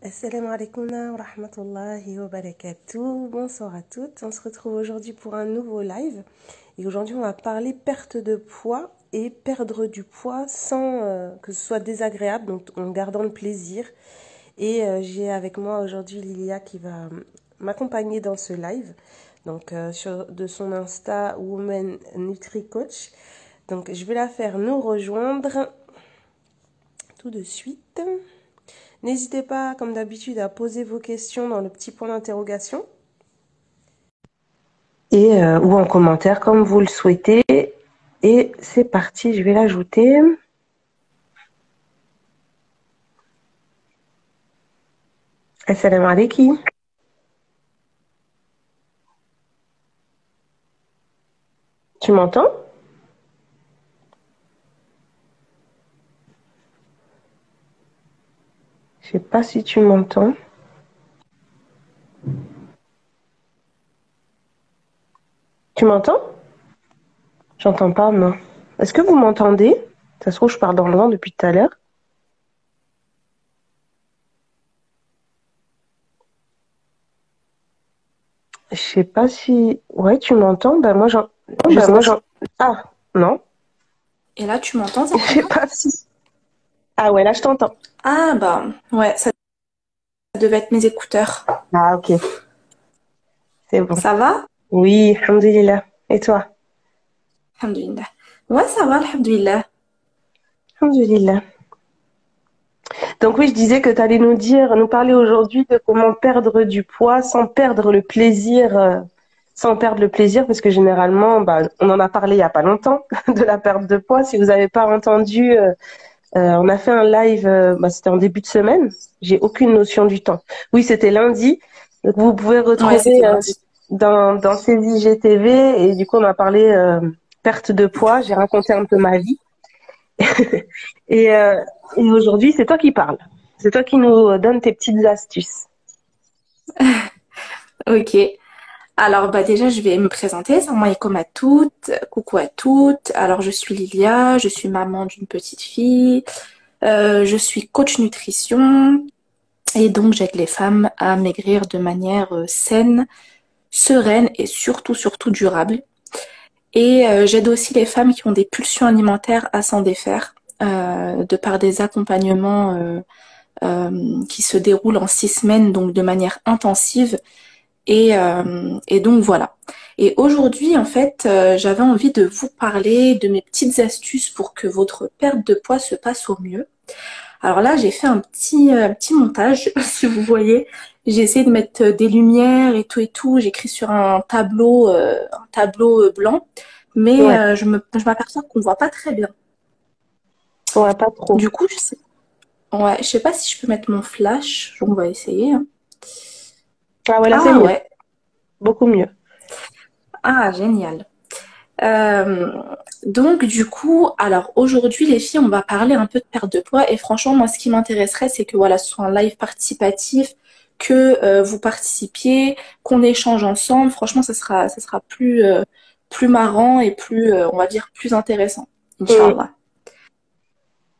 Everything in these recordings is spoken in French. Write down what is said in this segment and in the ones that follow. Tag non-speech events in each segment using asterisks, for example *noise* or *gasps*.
Assalamu alaikum wa rahmatullahi wa barakatuh. Bonsoir à toutes. On se retrouve aujourd'hui pour un nouveau live. Et aujourd'hui, on va parler perte de poids et perdre du poids sans euh, que ce soit désagréable, donc en gardant le plaisir. Et euh, j'ai avec moi aujourd'hui Lilia qui va m'accompagner dans ce live. Donc euh, de son Insta Woman Nutri Coach. Donc je vais la faire nous rejoindre tout de suite. N'hésitez pas, comme d'habitude, à poser vos questions dans le petit point d'interrogation. Et, euh, ou en commentaire, comme vous le souhaitez. Et c'est parti, je vais l'ajouter. Assalamu alaikum. Tu m'entends? Je sais pas si tu m'entends. Tu m'entends? J'entends pas, moi. Est-ce que vous m'entendez? Ça se trouve, je parle dans le vent depuis tout à l'heure. Je sais pas si. Ouais, tu m'entends? Ben moi, j'en. Ben moi, j'en. Ah, non. Et là, tu m'entends *laughs* Je sais pas si. Ah ouais, là, je t'entends. Ah bah ouais, ça devait être mes écouteurs. Ah, ok. C'est bon. Ça va? Oui, alhamdulillah. Et toi? Alhamdulillah. Ouais, ça va, alhamdulillah. Alhamdulillah. Donc oui, je disais que tu allais nous dire, nous parler aujourd'hui de comment perdre du poids sans perdre le plaisir, euh, sans perdre le plaisir, parce que généralement, bah, on en a parlé il y a pas longtemps *laughs* de la perte de poids. Si vous n'avez pas entendu, euh, euh, on a fait un live, euh, bah, c'était en début de semaine. J'ai aucune notion du temps. Oui, c'était lundi. Donc vous pouvez retrouver euh, dans dans ces IGTV et du coup on a parlé euh, perte de poids. J'ai raconté un peu ma vie. *laughs* Et, euh, et aujourd'hui, c'est toi qui parles. C'est toi qui nous donne tes petites astuces. *laughs* Ok. Alors bah déjà, je vais me présenter. Salam alaikum à toutes. Coucou à toutes. Alors je suis Lilia, je suis maman d'une petite fille. Euh, je suis coach nutrition et donc j'aide les femmes à maigrir de manière euh, saine, sereine et surtout surtout durable. Et euh, j'aide aussi les femmes qui ont des pulsions alimentaires à s'en défaire, de par des accompagnements qui se déroulent en six semaines, donc de manière intensive. Et, euh, et donc voilà. Et aujourd'hui, en fait, euh, j'avais envie de vous parler de mes petites astuces pour que votre perte de poids se passe au mieux. Alors là, j'ai fait un petit, euh, petit montage, *laughs* si vous voyez. J'ai essayé de mettre euh, des lumières et tout et tout. J'écris sur un tableau, euh, un tableau blanc, mais Ouais, euh, je me, je m'aperçois qu'on voit pas très bien. ouais, pas trop. Du coup, je sais, ouais, je sais pas si je peux mettre mon flash. On va essayer. hein. Ah ouais, là c'est mieux, ouais, beaucoup mieux. ah génial. Euh, donc du coup, alors aujourd'hui les filles, on va parler un peu de perte de poids et franchement moi ce qui m'intéresserait c'est que voilà, ce soit un live participatif, que euh, vous participiez, qu'on échange ensemble. Franchement, ça sera ça sera plus euh, plus marrant et plus on va dire plus intéressant, Mm. Inch'Allah.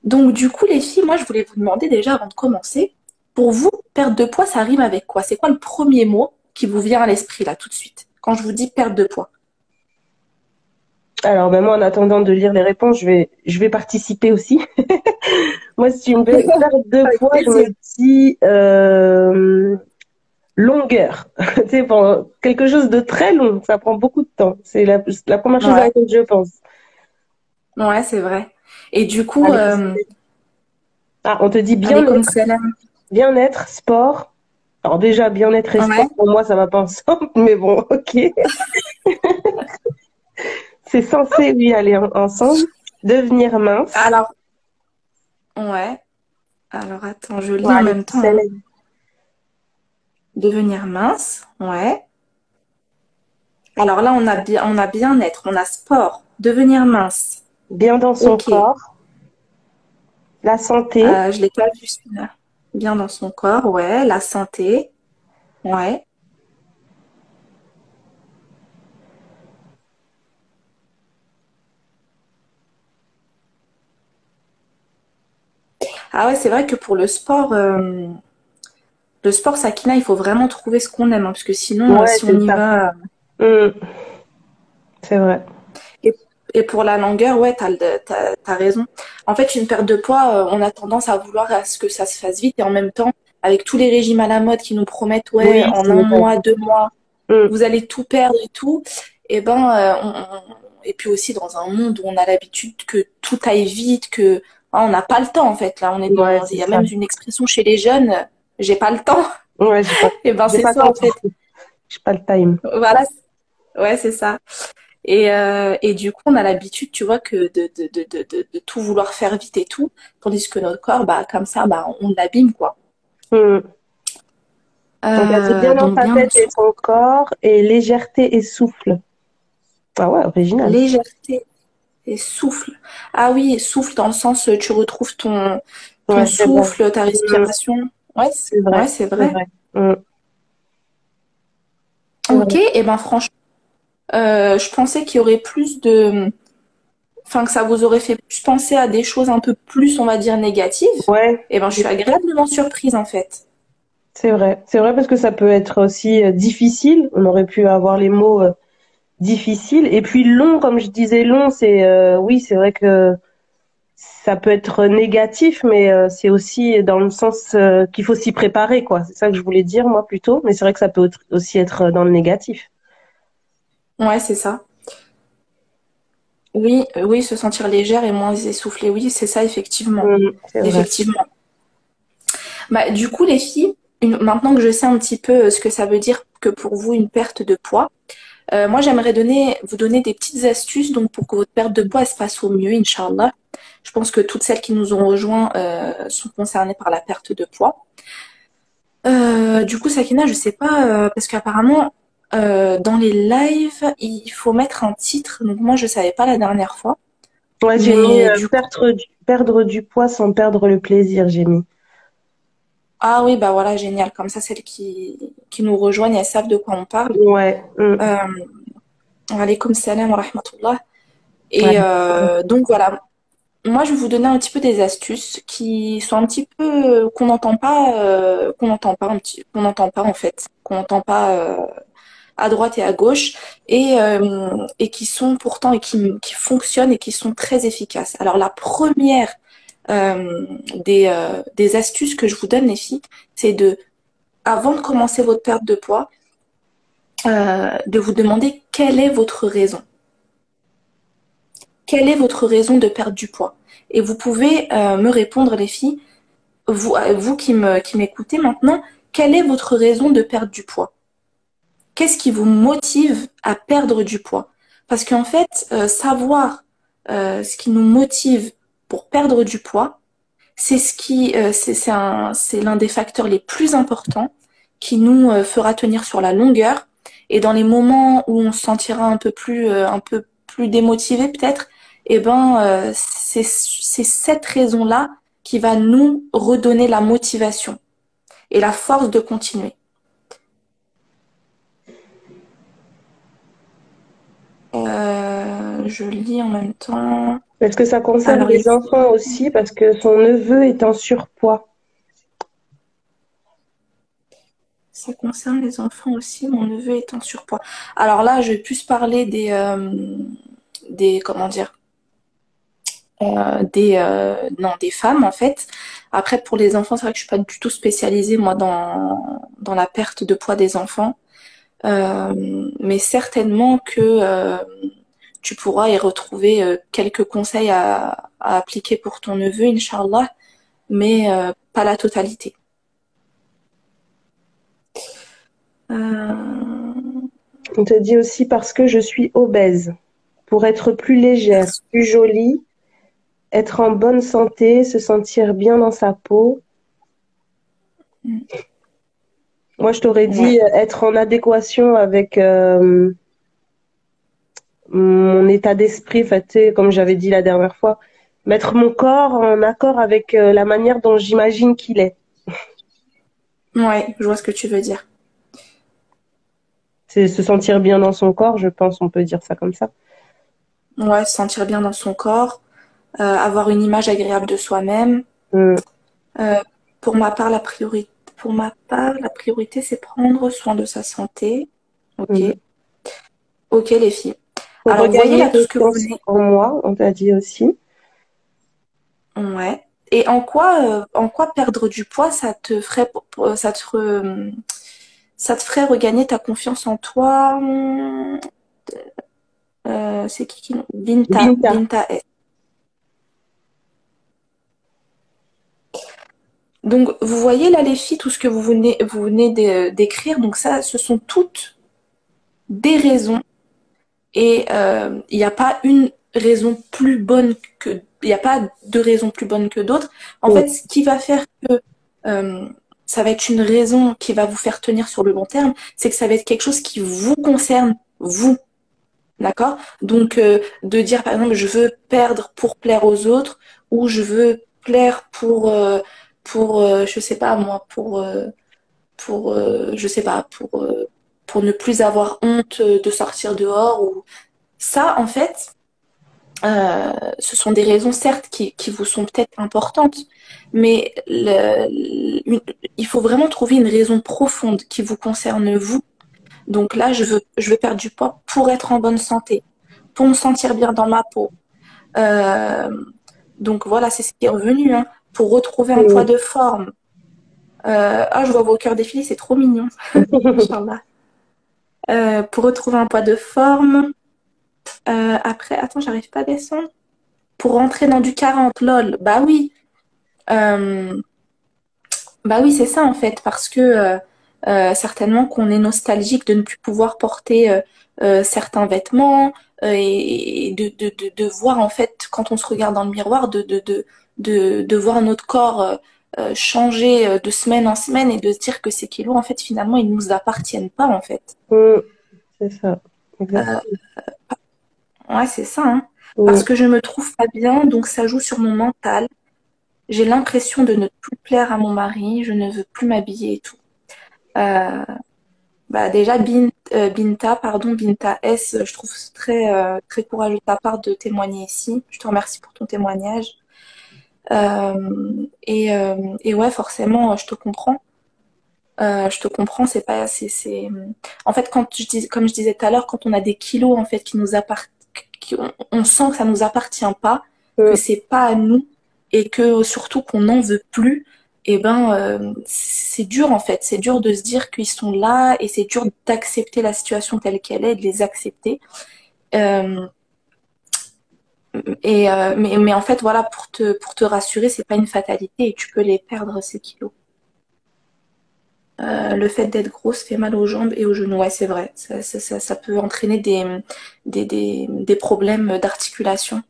Donc du coup les filles, moi je voulais vous demander déjà avant de commencer, pour vous, perte de poids, ça rime avec quoi? C'est quoi le premier mot qui vous vient à l'esprit là tout de suite? Quand je vous dis perte de poids? Alors, ben moi, en attendant de lire les réponses, je vais, je vais participer aussi. *laughs* Moi, si tu *laughs* me perte de poids, je me dis euh, longueur. *laughs* Sais, bon, quelque chose de très long, ça prend beaucoup de temps. C'est la, la première chose à laquelle je pense. ouais, c'est vrai. Et du coup, Allez, euh, ah, on te dit bien-être, salam. Bien-être, sport. Alors déjà, bien-être et Ouais, sport, pour moi, ça va pas ensemble, *laughs* mais bon, ok. *laughs* C'est censé, oui, aller en- ensemble. Devenir mince. alors, ouais. Alors, attends, je lis Ouais, en même temps. hein. Devenir mince, ouais. Alors là, on a bien, on a bien-être, on a sport, devenir mince. Bien dans son corps. La santé. Euh, je l'ai pas vu celui-là. Bien dans son corps, ouais. La santé, ouais. Ah ouais, c'est vrai que pour le sport, euh, le sport Sakina, il faut vraiment trouver ce qu'on aime, hein, parce que sinon, Ouais, si on y ça. va. Mm. C'est vrai. Et, pour la longueur, ouais, t'as, t'as, t'as raison. En fait, une perte de poids, euh, on a tendance à vouloir à ce que ça se fasse vite, et en même temps, avec tous les régimes à la mode qui nous promettent, ouais, Oui, en un vrai. mois, deux mois, Mm. vous allez tout perdre et tout, et ben, euh, on- on- et puis aussi dans un monde où on a l'habitude que tout aille vite, que hein, on n'a pas le temps en fait. Là, on est dans, Ouais, il y a ça. même une expression chez les jeunes, j'ai pas le temps. *laughs* Ouais, j'ai pas, Et ben j'ai c'est pas ça en fait. J'ai pas le time. Voilà, ouais, c'est ça. Et, euh, et du coup, on a l'habitude, tu vois, que de, de, de, de, de, tout vouloir faire vite et tout, tandis que notre corps, bah, comme ça, bah, on l'abîme, quoi. Mm. Elle dit bien Euh, dans bien tête et son corps, et légèreté et souffle. Ah ouais, original. légèreté et souffle. Ah oui, souffle dans le sens, euh, tu retrouves ton, ton Ouais, souffle, ta respiration. Ouais, c'est vrai. ouais, c'est vrai. vrai. Mm. C'est Ok, et ben franchement, euh, je pensais qu'il y aurait plus de... Enfin, que ça vous aurait fait plus penser à des choses un peu plus, on va dire, négatives. Ouais, Et ben, je suis agréablement surprise, en fait. c'est vrai. C'est vrai parce que ça peut être aussi euh, difficile. On aurait pu avoir les mots euh, difficiles. Et puis long, comme je disais, long, c'est euh, oui, c'est vrai que ça peut être négatif, mais euh, c'est aussi dans le sens euh, qu'il faut s'y préparer, quoi. C'est ça que je voulais dire, moi, plutôt. Mais c'est vrai que ça peut aussi être dans le négatif. Ouais, c'est ça. Oui, euh, oui, se sentir légère et moins essoufflée. Oui, c'est ça, effectivement. Mm, c'est vrai. Effectivement. Bah, du coup, les filles, une- maintenant que je sais un petit peu euh, ce que ça veut dire que pour vous une perte de poids, euh, moi j'aimerais donner, vous donner des petites astuces donc pour que votre perte de poids elle se passe au mieux, Inch'Allah. Je pense que toutes celles qui nous ont rejoints euh, sont concernées par la perte de poids. Euh, du coup, Sakina, je sais pas, euh, parce qu'apparemment, euh, dans les lives, il faut mettre un titre. Donc moi, je savais pas la dernière fois. Ouais, j'ai mis euh, du perdre du, perdre du poids sans perdre le plaisir, j'ai mis. ah oui, bah voilà, génial. Comme ça, celles qui, qui nous rejoignent, elles savent de quoi on parle. Ouais. mm. Euh, alaykoum salam wa rahmatullah. Et Ouais. euh, donc voilà, moi je vais vous donner un petit peu des astuces qui sont un petit peu qu'on n'entend pas, euh, qu'on n'entend pas qu'on n'entend pas en fait, qu'on n'entend pas euh, à droite et à gauche, et euh, et qui sont pourtant et qui qui fonctionnent et qui sont très efficaces. Alors la première euh, des euh, des astuces que je vous donne les filles, c'est de avant de commencer votre perte de poids, de vous demander quelle est votre raison. Quelle est votre raison de perdre du poids? Et vous pouvez me répondre, les filles, vous, vous qui me, qui m'écoutez maintenant, quelle est votre raison de perdre du poids? Qu'est-ce qui vous motive à perdre du poids? Parce qu'en fait, euh, savoir euh, ce qui nous motive pour perdre du poids, c'est ce qui, euh, c'est, c'est un, c'est l'un des facteurs les plus importants qui nous euh, fera tenir sur la longueur. Et dans les moments où on se sentira un peu plus, un peu plus démotivé peut-être, eh ben, c'est, c'est cette raison-là qui va nous redonner la motivation et la force de continuer. Euh, je lis en même temps. Est-ce que ça concerne Alors, les enfants aussi parce que son neveu est en surpoids? Ça concerne les enfants aussi. Mon neveu est en surpoids. Alors là, je vais plus parler des, euh, des, comment dire, euh, des, euh, non, des femmes en fait. Après, pour les enfants, c'est vrai que je suis pas du tout spécialisée moi dans dans la perte de poids des enfants, mais certainement que euh, tu pourras y retrouver euh, quelques conseils à, à appliquer pour ton neveu, Inch'Allah, mais euh, pas la totalité. Euh, On te dit aussi parce que je suis obèse. Pour être plus légère, plus jolie, être en bonne santé, se sentir bien dans sa peau. Moi, je t'aurais dit euh, être en adéquation avec euh, mon état d'esprit, fait, comme j'avais dit la dernière fois. Mettre mon corps en accord avec euh, la manière dont j'imagine qu'il est. ouais, je vois ce que tu veux dire. C'est se sentir bien dans son corps, je pense, on peut dire ça comme ça. Ouais, se sentir bien dans son corps, euh, avoir une image agréable de soi-même. Mm. Pour ma part, la priorité, pour ma part, la priorité, c'est prendre soin de sa santé. Ok. Mhm. Ok, les filles. Pour Alors, voyez là tout ce que vous en moi, on t'a dit aussi. Ouais. Et en quoi, euh, en quoi perdre du poids, ça te ferait, ça te, re- ça te ferait regagner ta confiance en toi? Euh, c'est qui qui... Binta, Binta. Binta S. Donc, vous voyez là, les filles, tout ce que vous venez, vous venez d'écrire. Donc, ça, ce sont toutes des raisons. Et euh, il n'y a pas une raison plus bonne que... Il n'y a pas de raison plus bonne que d'autres. En fait, ce qui va faire que euh, ça va être une raison qui va vous faire tenir sur le long terme, c'est que ça va être quelque chose qui vous concerne, vous. D'accord? Donc, euh, de dire, par exemple, je veux perdre pour plaire aux autres, ou je veux plaire pour, pour euh, je sais pas moi, pour, euh, pour euh, je sais pas, pour, pour ne plus avoir honte de sortir dehors, ou ça, en fait, ce sont des raisons, certes, qui, qui vous sont peut-être importantes, mais il faut vraiment trouver une raison profonde qui vous concerne vous. Donc là, je veux, je veux perdre du poids pour être en bonne santé, pour me sentir bien dans ma peau. Donc voilà, c'est ce qui est revenu, hein, pour retrouver un Oui. poids de forme. Euh, ah, je vois vos cœurs défiler, c'est trop mignon. *laughs* Inch'Allah. Euh, pour retrouver un poids de forme. Euh, après, attends, j'arrive pas à descendre. Pour rentrer dans du 40, lol. Bah oui. Euh, bah oui, c'est ça en fait, parce que certainement qu'on est nostalgique de ne plus pouvoir porter certains vêtements et, et de, de, de, de voir en fait, quand on se regarde dans le miroir, de, de, de, de, voir notre corps euh, euh, changer euh, de semaine en semaine et de se dire que ces kilos, en fait, finalement, ils ne nous appartiennent pas en fait. Mm. C'est ça. Exactement. Ouais, c'est ça, hein. Mm. Parce que je me trouve pas bien, donc ça joue sur mon mental. J'ai l'impression de ne plus plaire à mon mari, je ne veux plus m'habiller et tout. Euh, bah déjà Bin- euh, Binta, pardon, Binta S, je trouve très euh, très courageux de ta part de témoigner ici. Je te remercie pour ton témoignage. Euh, et, euh, et ouais, forcément, je te comprends. Euh, je te comprends, c'est pas, c'est, c'est, en fait, quand je dis, comme je disais tout à l'heure, quand on a des kilos, en fait, qui nous appartiennent, on, on sent que ça nous appartient pas, que c'est pas à nous, et que surtout qu'on n'en veut plus, et ben, euh, c'est dur, en fait. C'est dur de se dire qu'ils sont là, et c'est dur d'accepter la situation telle qu'elle est, de les accepter. Euh, et, euh, mais, en fait, voilà, pour te, pour te rassurer, c'est pas une fatalité, et tu peux les perdre, ces kilos. Euh, le fait d'être grosse fait mal aux jambes et aux genoux. Ouais, c'est vrai. Ça, ça, ça, peut entraîner des, des, des, des problèmes d'articulation.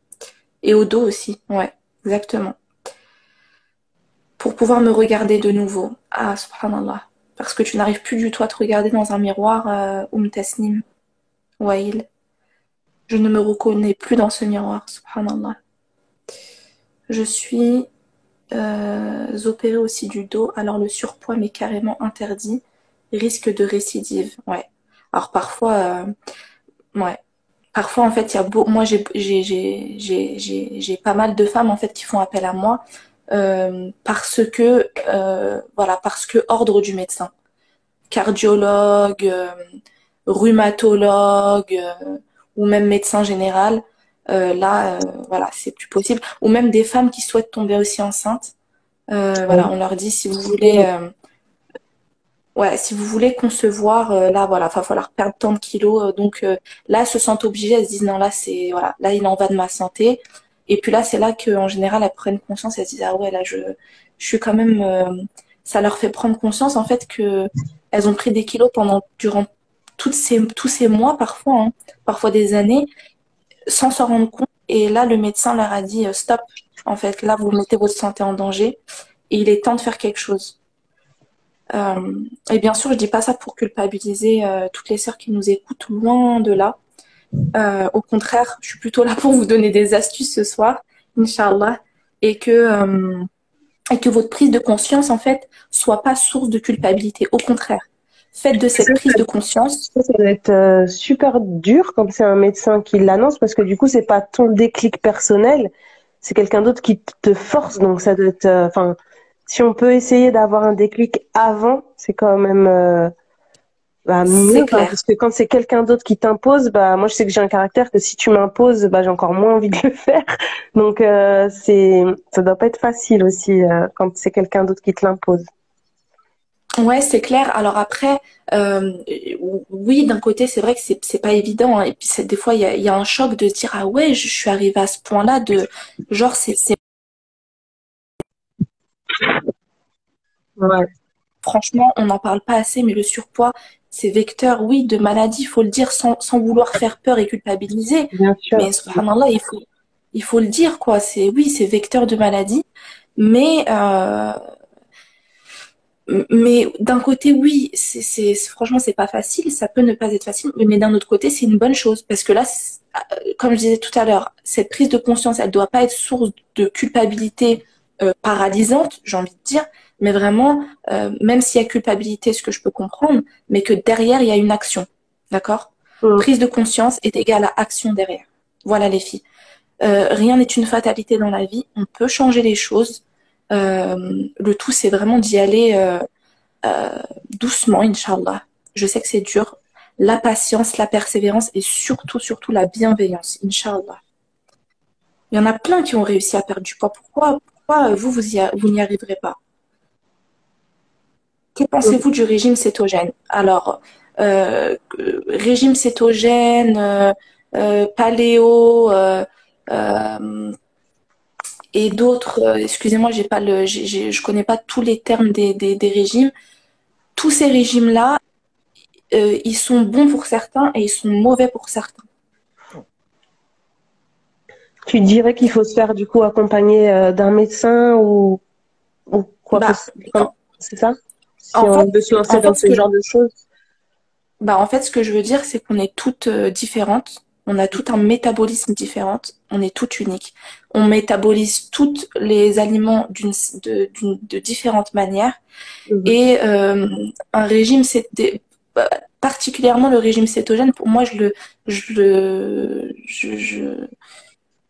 Et au dos aussi. Ouais, exactement. Pour pouvoir me regarder de nouveau. Ah, subhanallah. Parce que tu n'arrives plus du tout à te regarder dans un miroir, euh, Oum Tasnim. Wail. Je ne me reconnais plus dans ce miroir, subhanallah. Je suis euh, opérée aussi du dos, alors le surpoids m'est carrément interdit. Risque de récidive, ouais. Alors parfois, euh, ouais. Parfois, en fait, il y a beau... moi, j'ai, pas mal de femmes, en fait, qui font appel à moi, euh, parce que, euh, voilà, parce que ordre du médecin. Cardiologue, euh, rhumatologue, euh, ou même médecin général. Euh, là, euh, voilà, c'est plus possible. Ou même des femmes qui souhaitent tomber aussi enceintes. Euh, voilà, on leur dit si vous voulez, euh, ouais, si vous voulez concevoir, là, voilà, va falloir perdre tant de kilos. donc là, elles se sentent obligées, elles se disent non, là, c'est, voilà, là, il en va de ma santé. Et puis là, c'est là qu'en général, elles prennent conscience, elles se disent ah ouais, là, je, je suis quand même, ça leur fait prendre conscience en fait que elles ont pris des kilos pendant durant toutes ces, tous ces mois parfois, hein, parfois des années, sans s'en rendre compte. Et là, le médecin leur a dit euh, stop. En fait, là, vous mettez votre santé en danger et il est temps de faire quelque chose. Euh, et bien sûr, je dis pas ça pour culpabiliser euh, toutes les sœurs qui nous écoutent, loin de là. Euh, au contraire, je suis plutôt là pour vous donner des astuces ce soir, Inch'Allah, et que et que votre prise de conscience, en fait, soit pas source de culpabilité. Au contraire, faites de cette prise de conscience. Ça, doit être euh, super dur quand c'est un médecin qui l'annonce parce que du coup, c'est pas ton déclic personnel, c'est quelqu'un d'autre qui te force. Donc, ça doit être, euh, enfin, si on peut essayer d'avoir un déclic avant, c'est quand même euh, bah, mieux. parce que quand c'est quelqu'un d'autre qui t'impose, bah moi je sais que j'ai un caractère que si tu m'imposes, bah j'ai encore moins envie de le *laughs* faire. Donc euh, c'est ça doit pas être facile aussi euh, quand c'est quelqu'un d'autre qui te l'impose. Ouais, c'est clair. Alors après, euh, oui, d'un côté, c'est vrai que c'est c'est pas évident. Hein. Et puis des fois, il y a, y a un choc de dire ah ouais, je, suis arrivée à ce point-là de genre c'est c'est ouais. Franchement, on n'en parle pas assez, mais le surpoids, c'est vecteur, oui, de maladie, il faut le dire sans, sans vouloir faire peur et culpabiliser. Bien sûr. Mais subhanallah, il faut, il faut le dire, quoi. C'est, oui, c'est vecteur de maladie. Mais, euh, mais d'un côté, oui, c'est, franchement, c'est pas facile. Ça peut ne pas être facile. Mais d'un autre côté, c'est une bonne chose. Parce que là, comme je disais tout à l'heure, cette prise de conscience, elle doit pas être source de culpabilité euh, paralysante, j'ai envie de dire mais vraiment, euh, même s'il y a culpabilité, ce que je peux comprendre, mais que derrière, il y a une action. D'accord? Mm. Prise de conscience est égale à action derrière. Voilà les filles. Euh, rien n'est une fatalité dans la vie. On peut changer les choses. Euh, le tout, c'est vraiment d'y aller euh, euh, doucement, Inch'Allah. Je sais que c'est dur. La patience, la persévérance et surtout, surtout la bienveillance, Inch'Allah. Il y en a plein qui ont réussi à perdre du poids. Pourquoi, pourquoi vous, vous, vous n'y arriverez pas? Que pensez-vous du régime cétogène? Alors, régime cétogène, euh, paléo et d'autres. excusez-moi, j'ai pas le, je connais pas tous les termes des, des, régimes. Tous ces régimes-là, ils sont bons pour certains et ils sont mauvais pour certains. Tu dirais qu'il faut se faire du coup accompagner d'un médecin ou, ou quoi bah, C'est ça? Si en on fait, veut se lancer dans ce genre de choses bah, En fait, ce que je veux dire, c'est qu'on est toutes euh, différentes. On a tout un métabolisme différent. On est toutes uniques. On métabolise tous les aliments d'une de, de, différentes manières. Mhm. Et euh, un régime, c'est bah, particulièrement le régime cétogène. Pour moi, je le, je le, je, je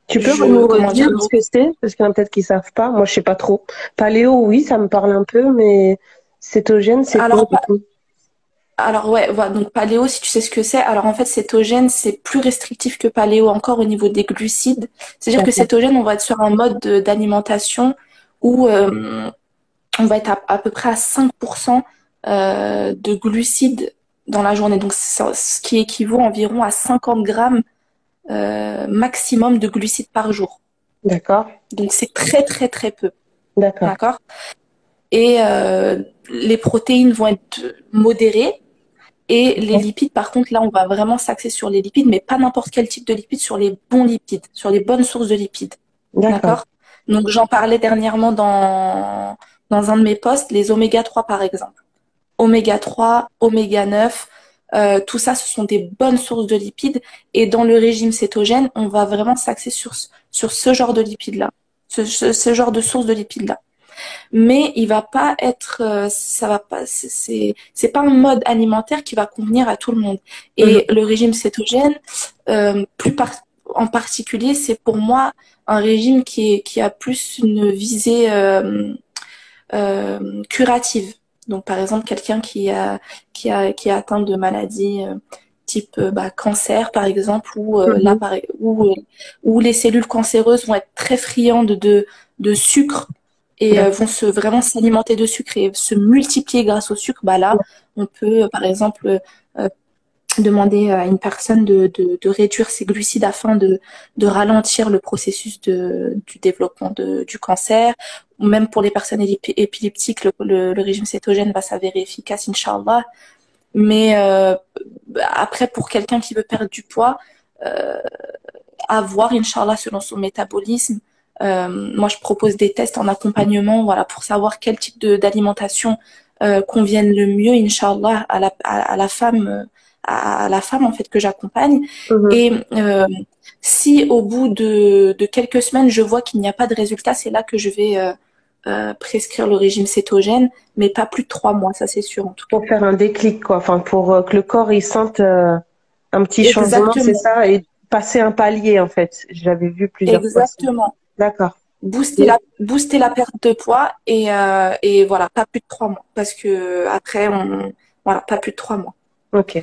tu peux nous redire ce que c'est? Parce qu'il y en a peut-être qui savent pas. Moi, je sais pas trop. Paléo, oui, ça me parle un peu, mais Cétogène, c'est quoi alors ouais, voilà, donc paléo, si tu sais ce que c'est, alors en fait cétogène, c'est plus restrictif que paléo encore au niveau des glucides. C'est-à-dire que cétogène, on va être sur un mode d'alimentation où euh, on va être à, peu près à 5% euh, de glucides dans la journée. Donc ce qui équivaut environ à 50 grammes euh, maximum de glucides par jour. D'accord. Donc c'est très très très peu. D'accord. D'accord? Et les protéines vont être modérées. Et les lipides, par contre, là, on va vraiment s'axer sur les lipides, mais pas n'importe quel type de lipides, sur les bons lipides, sur les bonnes sources de lipides. D'accord Donc, j'en parlais dernièrement dans, dans un de mes posts, les oméga 3, par exemple. Oméga 3, oméga 9, euh, tout ça, ce sont des bonnes sources de lipides. Et dans le régime cétogène, on va vraiment s'axer sur, sur ce genre de lipides-là, ce, ce, ce genre de sources de lipides-là mais il va pas être, euh, ça va pas, c'est c'est pas un mode alimentaire qui va convenir à tout le monde. Et mhm. le régime cétogène, euh, plus en particulier, c'est pour moi un régime qui est qui a plus une visée euh, euh curative. Donc par exemple quelqu'un qui a qui a qui est atteint de maladies type bah, cancer par exemple mhm. là où, où les cellules cancéreuses vont être très friandes de de sucre et euh, vont se vraiment s'alimenter de sucre et se multiplier grâce au sucre, bah là, on peut par exemple euh, demander à une personne de, de, de, réduire ses glucides afin de, de ralentir le processus de, du développement de, du cancer. Ou même pour les personnes épileptiques, le, le, régime cétogène va s'avérer efficace, Inch'Allah. Mais euh, après, pour quelqu'un qui veut perdre du poids, euh, à voir, Inch'Allah, selon son métabolisme, euh, moi, je propose des tests en accompagnement, voilà, pour savoir quel type d'alimentation euh, convienne le mieux, inshallah, à la, à, la femme, à, la femme en fait que j'accompagne. Mhm. Et euh, si au bout de, de, quelques semaines, je vois qu'il n'y a pas de résultat, c'est là que je vais euh, euh, prescrire le régime cétogène, mais pas plus de trois mois, ça c'est sûr en tout cas. Pour faire un déclic, quoi, enfin pour euh, que le corps il sente un petit changement, c'est ça, et passer un palier en fait. J'avais vu plusieurs Exactement. D'accord. booster la, booster la perte de poids et, euh, et voilà, pas plus de trois mois. Parce que après, on, voilà, pas plus de trois mois. Ok.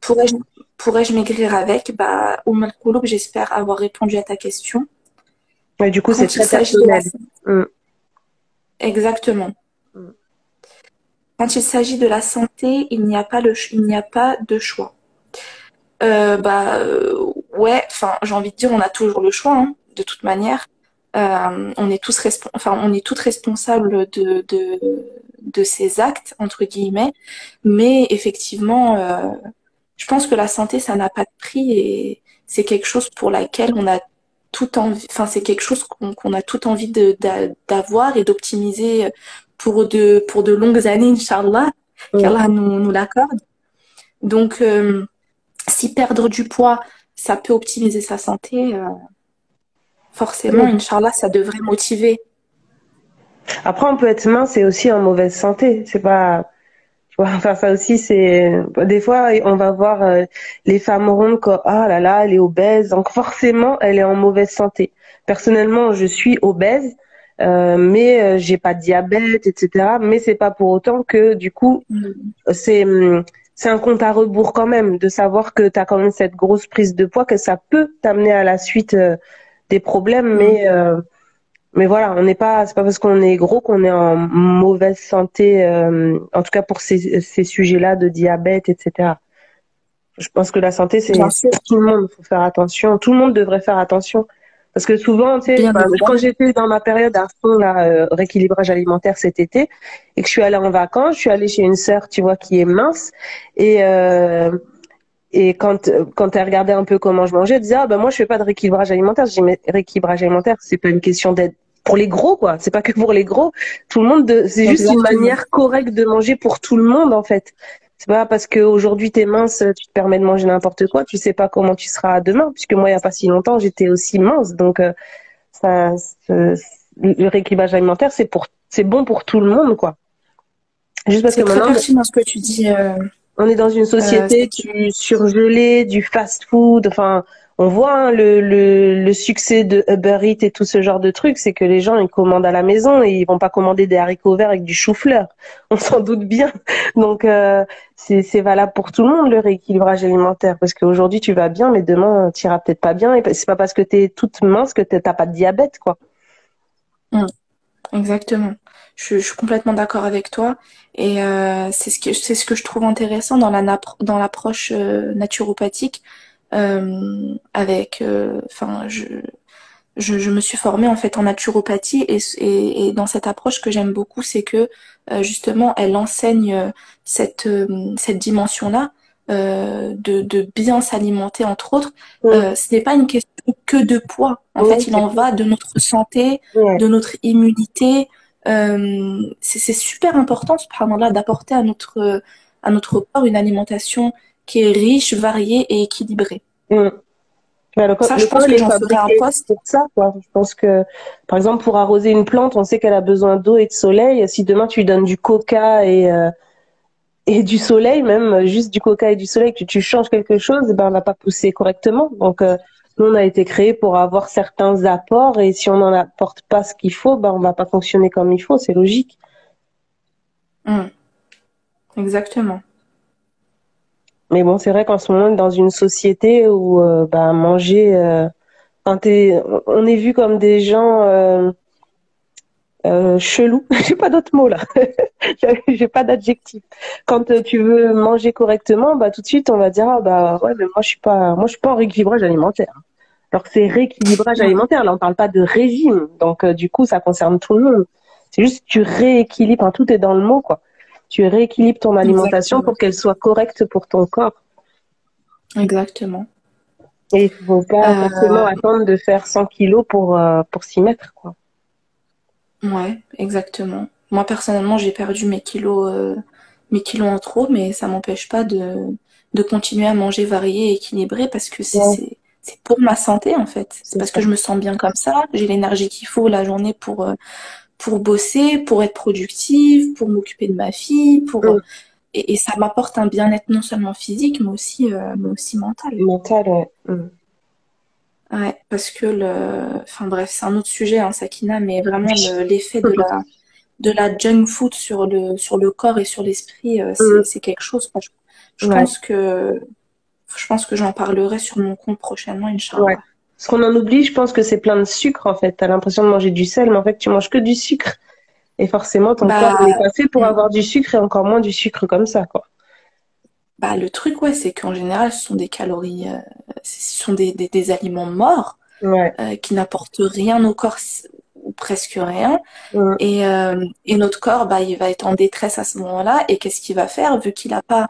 Pourrais-je, pourrais-je maigrir avec? Bah, Oumar Kouloub, j'espère avoir répondu à ta question. Ouais, du coup, c'est très de la- personnel. Mm. Exactement. Mm. Quand il s'agit de la santé, il n'y a pas le, ch- il n'y a pas de choix. Euh, bah euh, ouais, enfin j'ai envie de dire, on a toujours le choix, hein, de toute manière. Euh, on est tous enfin on est toutes responsables de, de de ces actes entre guillemets, mais effectivement, euh, je pense que la santé ça n'a pas de prix et c'est quelque chose pour laquelle on a tout envie, enfin c'est quelque chose qu'on a tout envie d'avoir et d'optimiser pour de pour de longues années, Inch'Allah, Mm. qu'Allah nous nous l'accorde. Donc euh, si perdre du poids, ça peut optimiser sa santé, euh, forcément, Mm. Inch'Allah, ça devrait motiver. Après, on peut être mince et aussi en mauvaise santé. C'est pas, tu vois, *laughs* enfin, ça aussi, c'est, des fois, on va voir euh, les femmes rondes comme, ah là là, elle est obèse. Donc, forcément, elle est en mauvaise santé. Personnellement, je suis obèse, euh, mais euh, j'ai pas de diabète, etc. Mais c'est pas pour autant que, du coup, c'est hum, c'est un compte à rebours quand même de savoir que tu as quand même cette grosse prise de poids que ça peut t'amener à la suite euh, des problèmes mais euh, mais voilà on n'est pas c'est pas parce qu'on est gros qu'on est en mauvaise santé euh, en tout cas pour ces ces sujets-là de diabète etc je pense que la santé c'est tout le monde faut faire attention. Tout le monde devrait faire attention. Parce que souvent, tu sais, quand j'étais dans ma période à fond là, euh, rééquilibrage alimentaire cet été, et que je suis allée en vacances, je suis allée chez une sœur, tu vois, qui est mince, et euh, et quand quand elle regardait un peu comment je mangeais, elle disait ah ben moi je fais pas de rééquilibrage alimentaire. Je dis mais rééquilibrage alimentaire, c'est pas une question d'être pour les gros quoi, c'est pas que pour les gros. Tout le monde, de... c'est juste une manière correcte de manger pour tout le monde en fait. C'est pas parce qu'aujourd'hui t'es mince, tu te permets de manger n'importe quoi, tu sais pas comment tu seras demain. Puisque moi, il y a pas si longtemps, j'étais aussi mince. Donc, euh, ça, c'est- le rééquilibrage alimentaire, c'est pour, c'est bon pour tout le monde, quoi. Juste parce que C'est très maintenant, pertinent ce que tu dis. euh, on est dans une société du surgelé, du fast-food. Enfin, on voit hein, le, le, le succès de Uber Eats et tout ce genre de trucs, c'est que les gens ils commandent à la maison et ils vont pas commander des haricots verts avec du chou-fleur. *laughs* On s'en doute bien. Donc euh, c'est valable pour tout le monde le rééquilibrage alimentaire parce qu'aujourd'hui tu vas bien, mais demain tu iras peut-être pas bien. Et c'est pas parce que tu es toute mince que t'as t'as pas de diabète, quoi. Exactement. Je, je suis complètement d'accord avec toi. Et euh, c'est ce que, c'est ce que je trouve intéressant dans la, dans l'approche euh, naturopathique. Euh, avec, euh, enfin, je, je, je me suis formée en fait en naturopathie et, et, et dans cette approche que j'aime beaucoup, c'est que euh, justement elle enseigne cette, cette dimension-là euh, de, de bien s'alimenter entre autres. Euh, ce n'est pas une question que de poids. En Oui, fait, il en va de notre santé, de notre immunité. Euh, c'est super important, subhanallah, d'apporter à notre, à notre corps une alimentation qui est riche, variée et équilibrée. Mm. Le, co- Ça, je pense que ferai un fabriqué post. pour ça, quoi. Je pense que, par exemple, pour arroser une plante, on sait qu'elle a besoin d'eau et de soleil. Si demain tu lui donnes du coca et, euh, et du soleil, même euh, juste du coca et du soleil, que tu changes quelque chose, eh ben, elle va pas pousser correctement. Donc, euh, nous, on a été créé pour avoir certains apports et si on n'en apporte pas ce qu'il faut, ben, on va pas fonctionner comme il faut. C'est logique. Mm. Exactement. Mais bon, c'est vrai qu'en ce moment, on est dans une société où euh, bah, manger, euh, quand t'es- on est vu comme des gens euh, chelous. *laughs* J'ai pas d'autre mot là. *laughs* J'ai pas d'adjectif. Quand euh, tu veux manger correctement, bah tout de suite on va dire ah bah ouais mais moi je suis pas, moi je suis pas en rééquilibrage alimentaire. Alors que c'est rééquilibrage alimentaire. Là on parle pas de régime. Donc euh, du coup ça concerne tout le monde. C'est juste que tu rééquilibres. Enfin, tout est dans le mot quoi. Tu rééquilibres ton alimentation Exactement. pour qu'elle soit correcte pour ton corps. Exactement. Et il faut pas Euh, forcément attendre de faire 100 kilos pour, pour s'y mettre, quoi. Ouais, exactement. Moi, personnellement, j'ai perdu mes kilos, euh, mes kilos en trop, mais ça m'empêche pas de, de continuer à manger varié et équilibré parce que c'est, Ouais. c'est, c'est pour ma santé, en fait. C'est parce ça. que je me sens bien comme ça, j'ai l'énergie qu'il faut la journée pour, euh, pour bosser, pour être productive, pour m'occuper de ma fille, pour, et, et ça m'apporte un bien-être non seulement physique, mais aussi, euh, mais aussi mental. Mental, ouais. Mm. Ouais, parce que le, enfin bref, c'est un autre sujet, hein, Sakina, mais vraiment l'effet de la de la junk food sur le sur le corps et sur l'esprit, euh, mm. c'est quelque chose. Je, pense que je pense que j'en parlerai sur mon compte prochainement, Inch'Allah. Ouais. Ce qu'on en oublie, je pense que c'est plein de sucre en fait. T'as l'impression de manger du sel, mais en fait tu manges que du sucre. Et forcément, ton bah, corps n'est pas fait pour avoir du sucre et encore moins du sucre comme ça, quoi. Bah, le truc, ouais, c'est qu'en général, ce sont des calories, euh, ce sont des, des, aliments morts euh, qui n'apportent rien au corps ou presque rien. Et, euh, et, notre corps, bah, il va être en détresse à ce moment-là. Et qu'est-ce qu'il va faire Vu qu'il n'a pas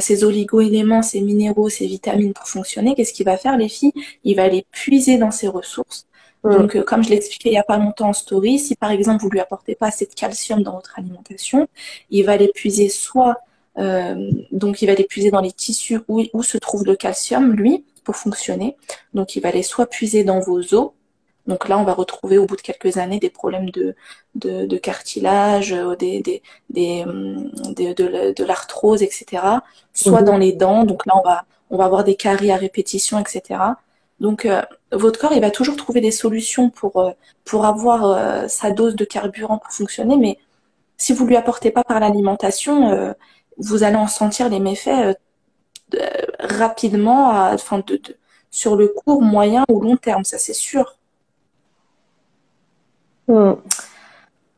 ses oligo-éléments, ses minéraux, ses vitamines pour fonctionner, qu'est-ce qu'il va faire, les filles? Il va les puiser dans ses ressources. Donc, comme je l'ai expliqué il n'y a pas longtemps en story, si par exemple vous lui apportez pas assez de calcium dans votre alimentation, il va l'épuiser soit euh, donc, il va l'épuiser dans les tissus où, où se trouve le calcium, lui, pour fonctionner. Donc, il va aller soit puiser dans vos os. Donc là, on va retrouver au bout de quelques années des problèmes de, de, de cartilage, euh, des, des, des, hum, de, l'arthrose, etc. Soit mhm. dans les dents. Donc là, on va, on va avoir des caries à répétition, etc. Donc, euh, votre corps, il va toujours trouver des solutions pour, pour avoir sa dose de carburant pour fonctionner. Mais si vous lui apportez pas par l'alimentation, vous allez en sentir les méfaits euh, rapidement, enfin, de, sur le court, moyen ou long terme, ça c'est sûr. Mm.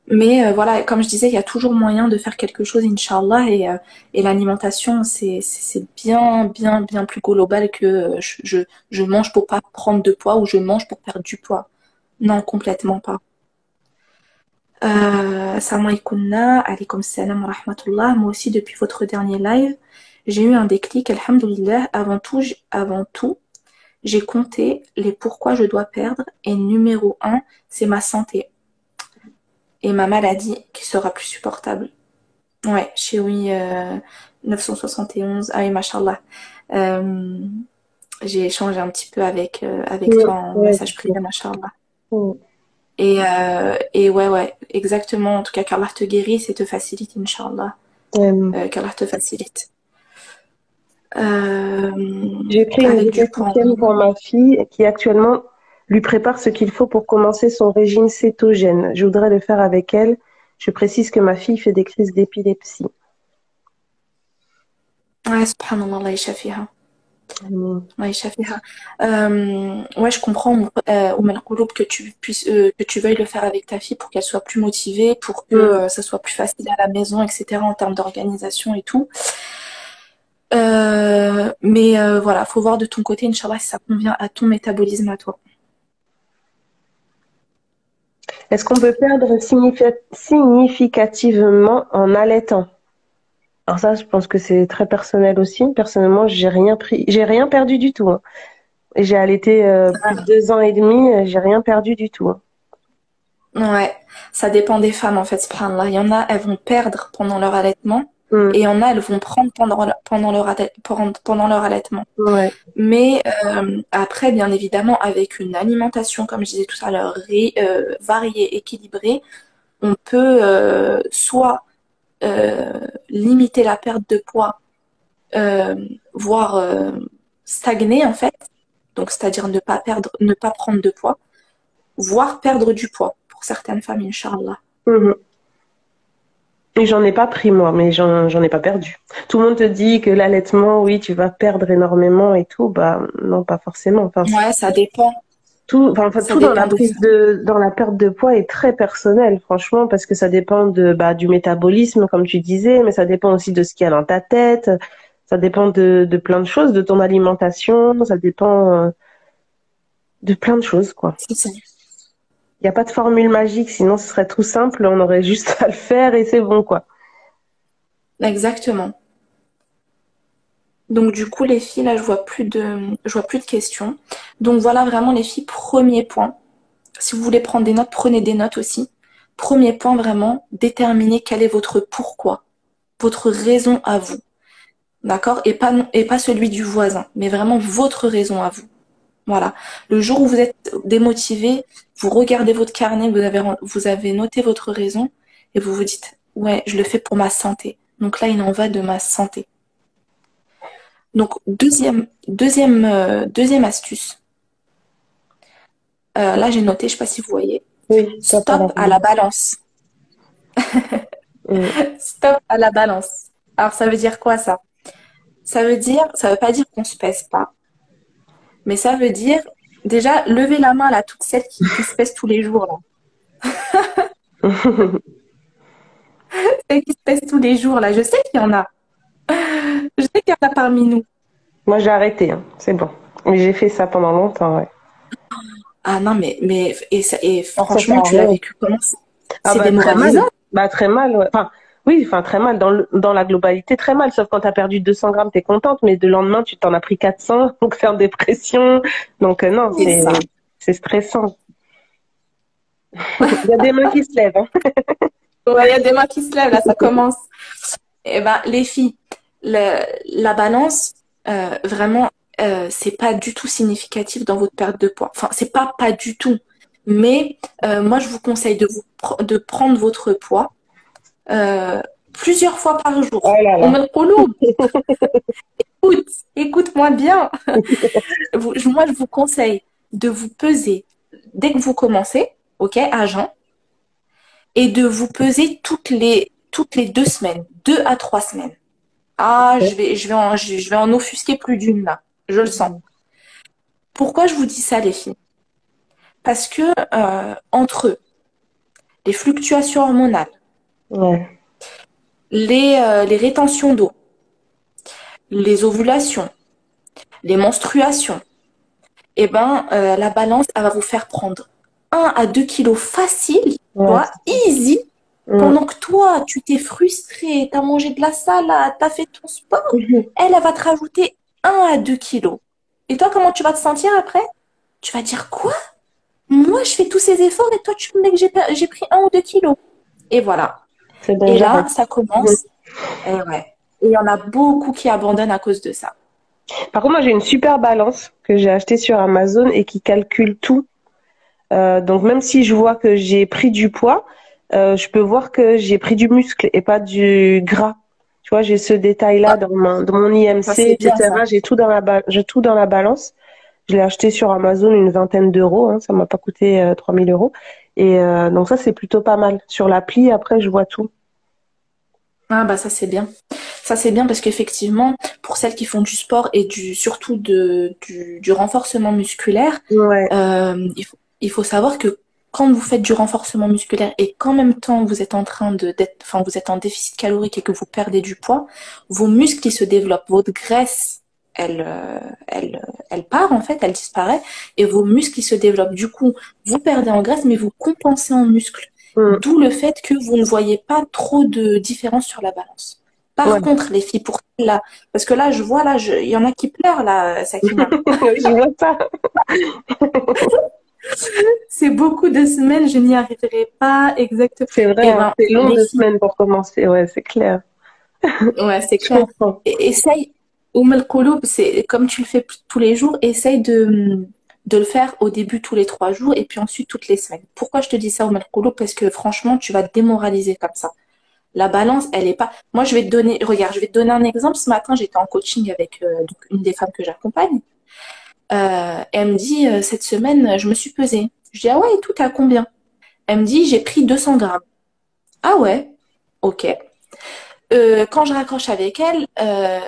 Mais euh, voilà, comme je disais, il y a toujours moyen de faire quelque chose, Inch'Allah, et, euh, et l'alimentation, c'est bien, bien, bien plus global que je, je, je mange pour pas prendre de poids ou je mange pour perdre du poids. Non, complètement pas. Euh, alaikum salam rahmatullah. Moi aussi, depuis votre dernier live, j'ai eu un déclic, alhamdulillah. Avant tout, avant tout, j'ai compté les pourquoi je dois perdre. Et numéro un, c'est ma santé. Et ma maladie qui sera plus supportable. Ouais, chez oui, euh, 971. Ah oui, mashallah. Euh, j'ai échangé un petit peu avec, euh, avec toi en message privé, mashallah. Et, euh, et ouais, ouais, exactement. En tout cas, qu'Allah te guérisse et te facilite, Inch'Allah. Euh, qu'Allah te facilite. Euh, J'ai pris une diététicienne pour ma fille qui actuellement lui prépare ce qu'il faut pour commencer son régime cétogène. Je voudrais le faire avec elle. Je précise que ma fille fait des crises d'épilepsie. Ouais, subhanallah, euh, ouais, je comprends, euh, que tu puisses, euh, que tu veuilles le faire avec ta fille pour qu'elle soit plus motivée, pour que mm. euh, ça soit plus facile à la maison, etc. en termes d'organisation et tout. mais voilà, faut voir de ton côté, Inch'Allah, si ça convient à ton métabolisme à toi. Est-ce qu'on peut perdre significativement en allaitant? Alors ça, je pense que c'est très personnel aussi. Personnellement, j'ai rien pris, j'ai rien perdu du tout. Hein. J'ai allaité euh, plus de deux ans et demi, euh, j'ai rien perdu du tout. Hein. Ouais, ça dépend des femmes en fait. Là, il y en a, elles vont perdre pendant leur allaitement. Mm. Et il y en a, elles vont prendre pendant, pendant, leur, pendant leur allaitement. Ouais. Mais euh, après, bien évidemment, avec une alimentation, comme je disais tout à l'heure, variée, équilibrée, on peut soit limiter la perte de poids, euh, voire euh, stagner en fait, donc c'est-à-dire ne pas perdre, ne pas prendre de poids, voire perdre du poids pour certaines femmes, Inch'Allah. Mhm. Et j'en ai pas pris moi, mais j'en ai pas perdu. Tout le monde te dit que l'allaitement, oui, tu vas perdre énormément et tout. Bah non, pas forcément. Enfin, ouais, ça dépend tout, enfin, tout dans la prise de, dans la perte de poids est très personnel, franchement, parce que ça dépend de, bah, du métabolisme, comme tu disais, mais ça dépend aussi de ce qu'il y a dans ta tête, ça dépend de, de plein de choses, de ton alimentation, ça dépend euh, de plein de choses, quoi. Il n'y a pas de formule magique, sinon ce serait tout simple, on aurait juste *laughs* à le faire et c'est bon, quoi. Exactement. Donc du coup les filles là je vois plus de je vois plus de questions. Donc voilà vraiment les filles premier point. Si vous voulez prendre des notes, prenez des notes aussi. Premier point vraiment, déterminer quel est votre pourquoi, votre raison à vous. D'accord? Et pas et pas celui du voisin, mais vraiment votre raison à vous. Voilà. Le jour où vous êtes démotivé, vous regardez votre carnet, vous avez vous avez noté votre raison et vous vous dites ouais, je le fais pour ma santé. Donc là, il en va de ma santé. Donc, deuxième, deuxième, euh, deuxième astuce. euh, là j'ai noté, je sais pas si vous voyez, Oui, stop à la balance. *laughs* Stop à la balance. Alors ça veut dire quoi ça? Ça veut dire, ça veut pas dire qu'on se pèse pas, mais ça veut dire déjà lever la main là, toutes celles qui, qui se pèsent tous les jours là. *laughs* *laughs* Celles qui se pèsent tous les jours là, je sais qu'il y en a. Je sais qu'il y en a parmi nous. Moi, j'ai arrêté, hein. c'est bon. Mais j'ai fait ça pendant longtemps, ouais. Ah non mais mais et, ça- et ça franchement tu l'as vécu comment C'est Ah c'est bah, très. Bah, très mal, ouais. Enfin, oui, enfin, très mal. Dans, le, dans la globalité, très mal. Sauf quand tu as perdu 200 grammes, tu es contente. Mais le lendemain, tu t'en as pris 400. *laughs* Donc, c'est en dépression. Donc, euh, non, c'est stressant. *laughs* Il y a des mains qui se lèvent. hein. Ouais, il y a des mains qui se lèvent, là, ça commence. Eh ben, les filles, la balance, euh, vraiment, euh, c'est pas du tout significatif dans votre perte de poids. Enfin, c'est pas pas du tout. Mais euh, moi, je vous conseille de, prendre votre poids plusieurs fois par jour. Oh là là. On me *laughs* Écoute, écoute-moi bien. *laughs* moi, je vous conseille de vous peser dès que vous commencez, ok, à jeun, et de vous peser toutes les toutes les deux semaines, deux à trois semaines. Ah, je vais, je vais en, je, je vais en offusquer plus d'une là, je le sens. Pourquoi je vous dis ça, les filles? Parce que euh, entre eux, les fluctuations hormonales, Ouais. les, euh, les rétentions d'eau, les ovulations, les menstruations, eh ben, euh, la balance, elle va vous faire prendre 1 à 2 kilos facile, Ouais. easy. Pendant que toi, tu t'es frustré, t'as mangé de la salade, t'as fait ton sport, elle, elle va te rajouter 1 à 2 kilos. Et toi, comment tu vas te sentir après? Tu vas dire quoi? Moi, je fais tous ces efforts et toi, tu me dis que j'ai pris 1 ou 2 kilos. Et voilà. Et là, ça commence. Et ouais. Et il y en a beaucoup qui abandonnent à cause de ça. Par contre, moi, j'ai une super balance que j'ai achetée sur Amazon et qui calcule tout. Euh, donc, même si je vois que j'ai pris du poids, euh, je peux voir que j'ai pris du muscle et pas du gras. Tu vois, j'ai ce détail-là dans mon, dans mon IMC, etc. J'ai tout dans la ba- j'ai tout dans la balance. Je l'ai acheté sur Amazon une vingtaine d'euros. Hein, ça m'a pas coûté euh, 3000 euros. Et euh, donc ça, c'est plutôt pas mal. Sur l'appli, après, je vois tout. Ah bah ça c'est bien. Ça c'est bien parce qu'effectivement, pour celles qui font du sport et du surtout de, du, du renforcement musculaire, Ouais. euh, il faut, il faut savoir que quand vous faites du renforcement musculaire et qu'en même temps vous êtes en train de d'être, enfin vous êtes en déficit calorique et que vous perdez du poids, vos muscles ils se développent, votre graisse elle, euh, elle, euh, elle part en fait, elle disparaît et vos muscles ils se développent. Du coup, vous perdez en graisse mais vous compensez en muscles. Mm. D'où le fait que vous ne voyez pas trop de différence sur la balance. Par Ouais. contre, les filles, pour là, parce que là, je vois, là, il y en a qui pleurent, là, Sakina. *laughs* je vois ça. *laughs* C'est beaucoup de semaines, je n'y arriverai pas exactement. C'est vrai, Eh hein, ben, c'est long de filles- semaines pour commencer. Ouais, c'est clair. Ouais, c'est clair. Et- Essaye, c'est comme tu le fais tous les jours, essaye de, de le faire au début tous les trois jours et puis ensuite toutes les semaines. Pourquoi je te dis ça, Oum el Kouloub? Parce que franchement, tu vas te démoraliser comme ça. La balance, elle est pas. Moi, je vais te donner, regarde, je vais te donner un exemple. Ce matin, j'étais en coaching avec euh, donc, une des femmes que j'accompagne. Euh, elle me dit, euh, cette semaine, je me suis pesée. Je dis, ah ouais, et tout, à combien? Elle me dit, j'ai pris 200 grammes. Ah ouais, ok. Euh, quand je raccroche avec elle, euh,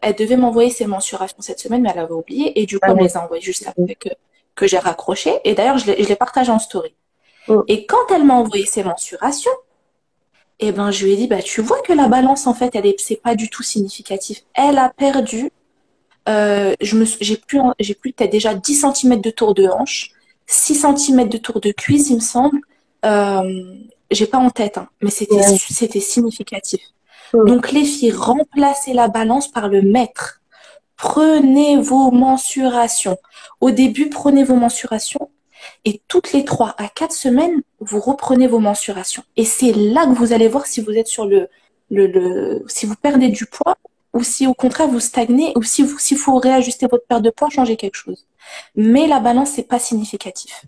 elle devait m'envoyer ses mensurations cette semaine, mais elle avait oublié. Et du coup, Ah elle me les a envoyées juste après que, que j'ai raccroché. Et d'ailleurs, je les, je les partage en story. Mm. Et quand elle m'a envoyé ses mensurations, eh ben, je lui ai dit, bah, tu vois que la balance, en fait, elle est, c'est pas du tout significatif. Elle a perdu, euh, j'ai plus, plus peut-être déjà 10 cm de tour de hanche, 6 cm de tour de cuisse, il me semble. Euh, j'ai pas en tête, hein, mais c'était, Ouais. c'était significatif. Donc, les filles, remplacez la balance par le mètre. Prenez vos mensurations. Au début, prenez vos mensurations et toutes les 3 à 4 semaines, vous reprenez vos mensurations. Et c'est là que vous allez voir si vous êtes sur le, le, le, si vous perdez du poids ou si au contraire vous stagnez ou si vous, s'il faut réajuster votre perte de poids, changer quelque chose. Mais la balance, c'est pas significatif.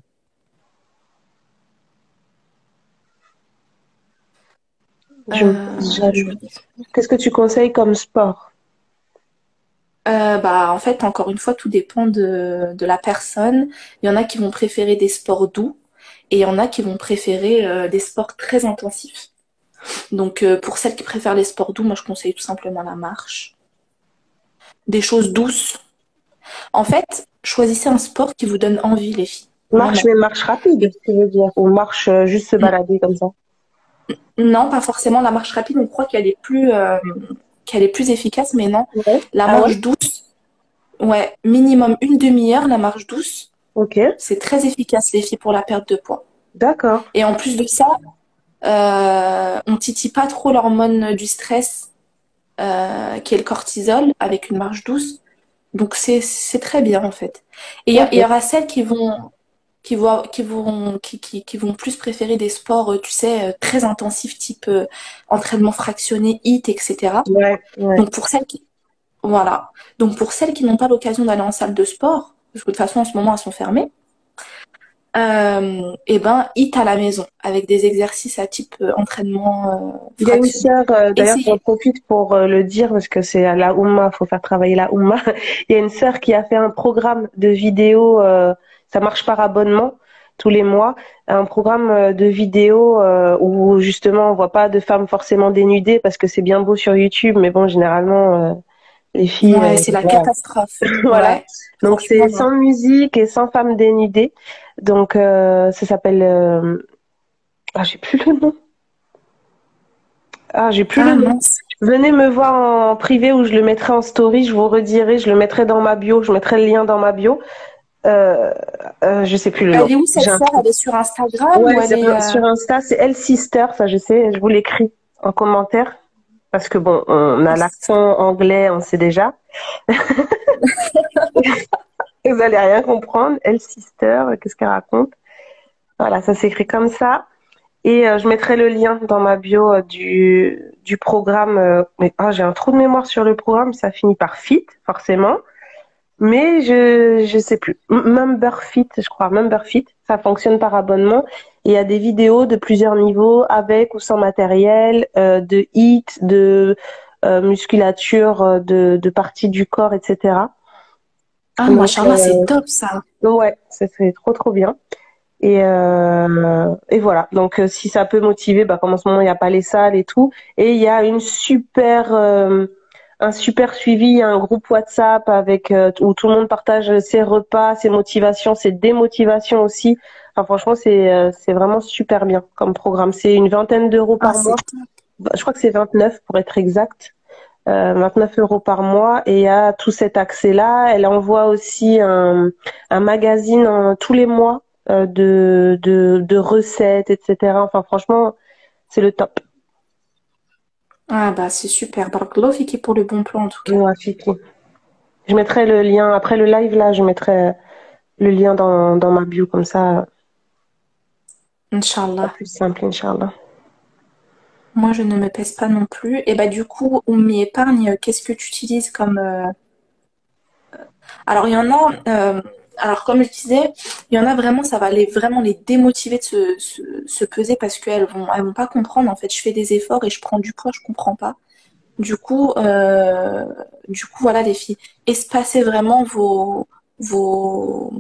Euh, je- je- Qu'est-ce que tu conseilles comme sport? Euh, bah, en fait, encore une fois, tout dépend de, de la personne. Il y en a qui vont préférer des sports doux et il y en a qui vont préférer euh, des sports très intensifs. Donc, euh, pour celles qui préfèrent les sports doux, moi, je conseille tout simplement la marche. Des choses douces. En fait, choisissez un sport qui vous donne envie, les filles. Marche, mais marche rapide, tu veux dire, ou marche euh, juste se balader comme ça. Non, pas forcément la marche rapide. On croit qu'elle est plus, euh, qu'elle est plus efficace, mais non. Ouais. La Ah marche ouais douce, ouais, minimum une demi-heure, la marche douce, Ok, c'est très efficace, les filles, pour la perte de poids. d'accord. Et en plus de ça, on titille pas trop l'hormone du stress, euh, qui est le cortisol, avec une marche douce. Donc c'est c'est très bien en fait. Et il y, y aura celles qui vont qui vont qui vont qui, qui, qui vont plus préférer des sports, euh, tu sais, euh, très intensifs, type euh, entraînement fractionné, HIIT, etc. Ouais, ouais. Donc pour celles qui voilà. Donc pour celles qui n'ont pas l'occasion d'aller en salle de sport, parce que de toute façon en ce moment elles sont fermées, euh, et ben HIIT à la maison avec des exercices à type euh, entraînement euh, Il y a une sœur, euh, d'ailleurs, j'en profite pour le dire parce que c'est à la Oumma, faut faire travailler la Oumma. *laughs* Il y a une sœur qui a fait un programme de vidéos, euh, ça marche par abonnement tous les mois, un programme de vidéos euh, où justement on voit pas de femmes forcément dénudées parce que c'est bien beau sur YouTube, mais bon, généralement les filles, Ouais, euh, c'est la catastrophe. *laughs* Voilà. Ouais. Donc c'est sans musique et sans femmes dénudées. Donc euh, ça s'appelle, euh... ah j'ai plus le nom. Ah j'ai plus Ah le nom. Venez me voir en privé ou je le mettrai en story, je vous redirai, je le mettrai dans ma bio, je mettrai le lien dans ma bio. Euh, euh, je sais plus le nom. Elle est où cette sœur? Elle est sur Instagram Ouais, ou elle est sur Insta, c'est Elle Sister, ça je sais, je vous l'écris en commentaire. Parce que bon, on a l'accent anglais, on sait déjà. *laughs* Vous allez rien comprendre. Elle Sister, qu'est-ce qu'elle raconte? Voilà, ça s'écrit comme ça. Et euh, je mettrai le lien dans ma bio euh, du, du programme. euh, mais ah, j'ai un trou de mémoire sur le programme, ça finit par FIT, forcément. Mais je je sais plus. M- Member Fit, je crois. Member Fit, ça fonctionne par abonnement. Il y a des vidéos de plusieurs niveaux, avec ou sans matériel, euh, de hit, de euh, musculature, euh, de, de parties du corps, etc. Ah, Donc, machallah, euh, c'est top ça. Ouais, ça serait trop trop bien. Et, euh, et voilà. Donc euh, si ça peut motiver, bah, comme en ce moment il n'y a pas les salles et tout. Et il y a une super, euh, un super suivi, un groupe WhatsApp avec euh, où tout le monde partage ses repas, ses motivations, ses démotivations aussi. Enfin franchement c'est euh, c'est vraiment super bien comme programme. C'est une vingtaine d'euros Ah, par c'est mois. Bah, Je crois que c'est 29 pour être exact. Euh, 29 euros par mois et a tout cet accès-là. Elle envoie aussi un, un magazine tous les mois euh, de, de, de recettes, etc. Enfin, franchement, c'est le top. Ah bah c'est super. Barakallahu fiki pour le bon plan en tout cas. Ouais. Je mettrai le lien, après le live là, je mettrai le lien dans, dans ma bio, comme ça, Inch'Allah. plus simple, Inch'Allah. Moi je ne me pèse pas non plus. Et bah du coup, on m'y épargne. euh, Qu'est-ce que tu utilises comme euh, Alors il y en a. euh, Alors comme je disais, il y en a vraiment, ça va les vraiment les démotiver de se, se, se peser parce qu'elles vont elles vont pas comprendre. En fait, je fais des efforts et je prends du poids, je comprends pas. Du coup, euh, du coup voilà les filles, espacez vraiment vos vos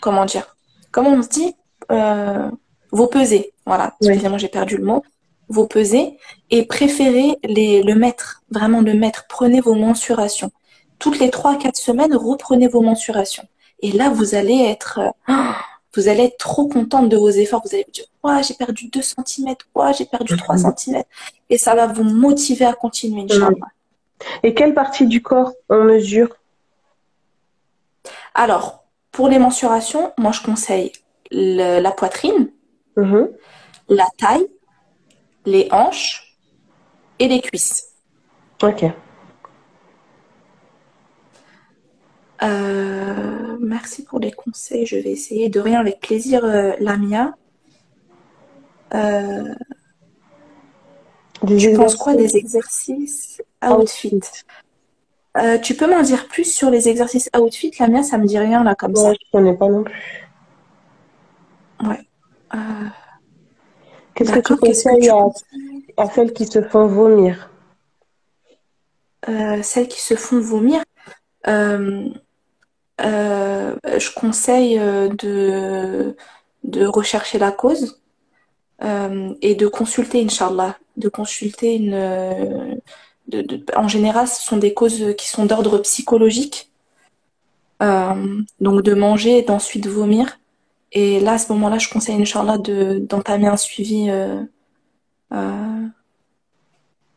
comment dire, comment on se dit Euh, vos pesées. Voilà, Oui. excusez-moi, j'ai perdu le mot. Vos pesées et préférez les le mettre, vraiment le mettre. Prenez vos mensurations. Toutes les 3-4 semaines, reprenez vos mensurations. Et là, vous allez être, euh, *gasps* vous allez être trop contente de vos efforts. Vous allez vous dire, ouais, j'ai perdu 2 cm, ouais, j'ai perdu 3 Mhm. cm. Et ça va vous motiver à continuer, Inch'Allah. Et quelle partie du corps on mesure? Alors, pour les mensurations, moi, je conseille le- la poitrine, Mhm. la taille, les hanches et les cuisses. Ok. Euh, merci pour les conseils. Je vais essayer de rien avec plaisir, euh, Lamia. Euh, tu penses quoi des exercices outfit? Euh, tu peux m'en dire plus sur les exercices outfit? Lamia, ça me dit rien là comme ça. Ouais, je connais pas non plus. Euh, Qu'est-ce que tu que conseilles tu à, celles qui se font vomir? Euh, celles qui se font vomir. euh, euh, je conseille de, de rechercher la cause et de consulter, Inch'Allah, de consulter une... en général, ce sont des causes qui sont d'ordre psychologique. donc de manger et d'ensuite vomir. Et là, à ce moment-là, je conseille, Inch'Allah, d'entamer un suivi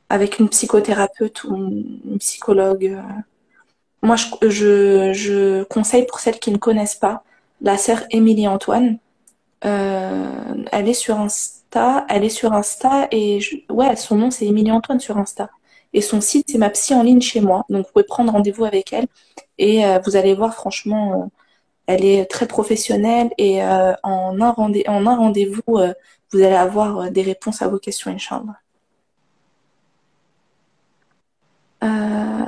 avec une psychothérapeute ou une psychologue. Moi, je, je, conseille pour celles qui ne connaissent pas la sœur Émilie Antoine. Euh, elle est sur Insta, elle est sur Insta et ouais, son nom c'est Émilie Antoine sur Insta. Et son site c'est ma psy en ligne chez moi. Donc vous pouvez prendre rendez-vous avec elle et euh, vous allez voir franchement, euh, elle est très professionnelle et en un rendez-vous, vous allez avoir des réponses à vos questions, Inch'Allah. Euh,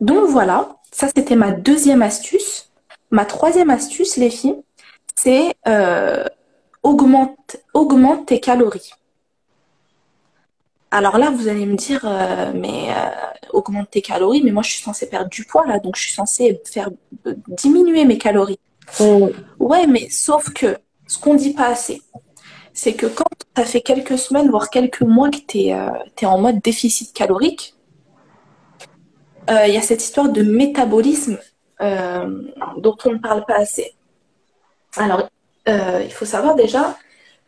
donc voilà, ça c'était ma deuxième astuce. Ma troisième astuce, les filles, c'est euh, augmente, augmente tes calories. Alors là, vous allez me dire, euh, mais augmente tes calories, mais moi je suis censée perdre du poids là, donc je suis censée faire diminuer mes calories. Oh. Ouais, mais sauf que ce qu'on dit pas assez, c'est que quand ça fait quelques semaines, voire quelques mois que tu es, euh, en mode déficit calorique, euh, il y a cette histoire de métabolisme euh, dont on ne parle pas assez. Alors, il faut savoir déjà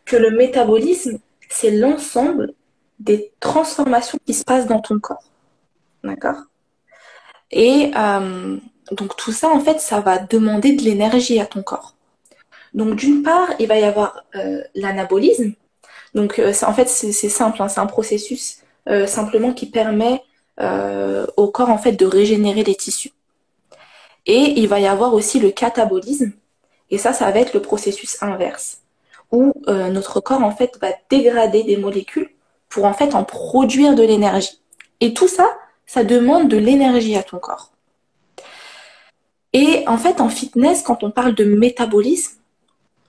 que le métabolisme, c'est l'ensemble des transformations qui se passent dans ton corps. D'accord? Et donc tout ça, en fait, ça va demander de l'énergie à ton corps. Donc d'une part, il va y avoir euh, l'anabolisme. Donc euh, en fait, c'est simple, hein, c'est un processus euh, simplement qui permet au corps en fait de régénérer les tissus. Et il va y avoir aussi le catabolisme. Et ça, ça va être le processus inverse, où notre corps en fait va dégrader des molécules pour en fait en produire de l'énergie. Et tout ça, ça demande de l'énergie à ton corps. Et en fait, en fitness, quand on parle de métabolisme,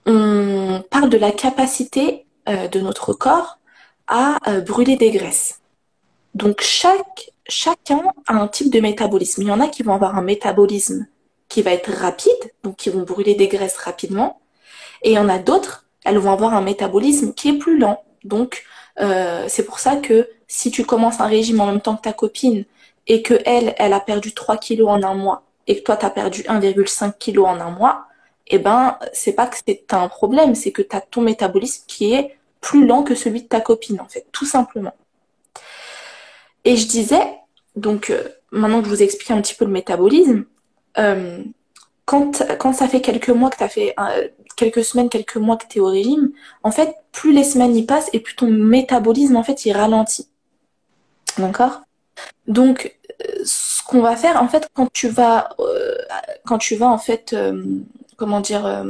on parle de la capacité euh, de notre corps à euh, brûler des graisses. Donc chaque, chacun a un type de métabolisme. Il y en a qui vont avoir un métabolisme qui va être rapide, donc qui vont brûler des graisses rapidement. Et il y en a d'autres, elles vont avoir un métabolisme qui est plus lent. Donc euh, c'est pour ça que si tu commences un régime en même temps que ta copine et que elle, elle a perdu 3 kilos en un mois et que toi tu as perdu 1,5 kg en un mois, eh ben, c'est pas que c'est un problème, c'est que tu as ton métabolisme qui est plus lent que celui de ta copine, en fait, tout simplement. Et je disais, donc, euh, maintenant que je vous explique un petit peu le métabolisme, euh, quand, quand ça fait quelques mois que tu as fait, euh, quelques semaines, quelques mois que tu es au régime, en fait, plus les semaines y passent et plus ton métabolisme, en fait, il ralentit. D'accord? Donc, ce qu'on va faire, en fait, quand tu vas, quand tu vas, en fait, comment dire, euh,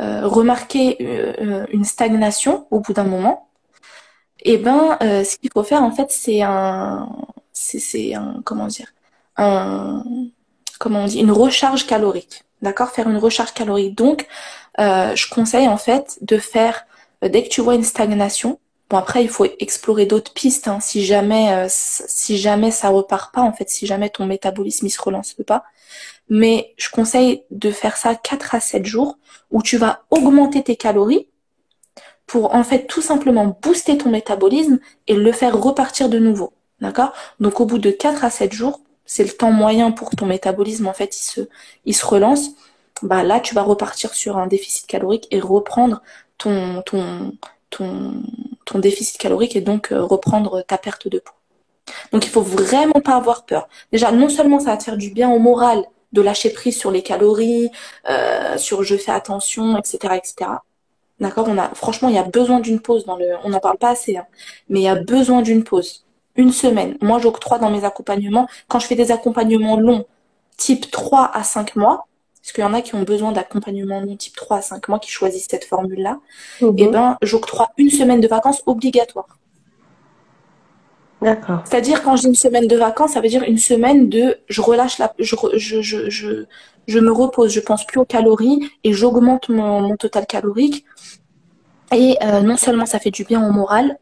euh, remarquer euh, une stagnation au bout d'un moment, eh ben, ce qu'il faut faire en fait, c'est un, c'est un, comment dire, un, comment on dit, une recharge calorique. D'accord, faire une recharge calorique. Donc, je conseille en fait de faire dès que tu vois une stagnation. Bon après, il faut explorer d'autres pistes. Hein, si jamais, si jamais ça repart pas, en fait, si jamais ton métabolisme il se relance pas, mais je conseille de faire ça 4 à 7 jours où tu vas augmenter tes calories pour en fait tout simplement booster ton métabolisme et le faire repartir de nouveau. D'accord? Donc au bout de 4 à 7 jours, c'est le temps moyen pour ton métabolisme en fait, il se il se relance. Bah là, tu vas repartir sur un déficit calorique et reprendre ton ton ton ton déficit calorique et donc euh, reprendre ta perte de poids. Donc il faut vraiment pas avoir peur. Déjà, non seulement ça va te faire du bien au moral de lâcher prise sur les calories, euh, sur je fais attention, etc., etc. D'accord On a, franchement, il y a besoin d'une pause dans le, on n'en parle pas assez, hein, mais il y a besoin d'une pause. Une semaine. Moi, j'octroie dans mes accompagnements, quand je fais des accompagnements longs, type 3 à 5 mois, parce qu'il y en a qui ont besoin d'accompagnement long type 3 à 5 mois, qui choisissent cette formule-là, mhm. et eh ben, j'octroie une semaine de vacances obligatoire. D'accord. C'est-à-dire quand j'ai une semaine de vacances, ça veut dire une semaine de je relâche la je je, je, je, je me repose, je pense plus aux calories et j'augmente mon, mon, total calorique. Et euh, non seulement ça fait du bien au moral,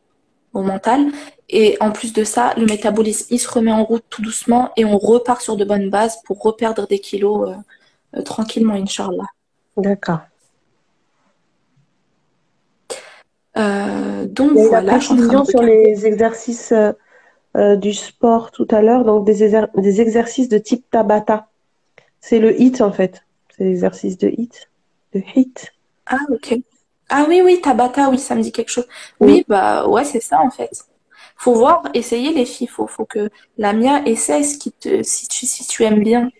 au mental. Et en plus de ça, le métabolisme, il se remet en route tout doucement et on repart sur de bonnes bases pour reperdre des kilos euh, euh, tranquillement, Inch'Allah. D'accord. Donc voilà, je suis sur les exercices du sport tout à l'heure, donc des, des, exercices de type Tabata. C'est le HIT en fait. C'est l'exercice de HIT. De HIT. Ah ok. Ah oui, oui, Tabata, oui, ça me dit quelque chose. Oui, bah ouais, c'est ça en fait faut voir, essayer les filles. Faut, faut que la mienne essaie ce qui te, si tu, si tu aimes bien.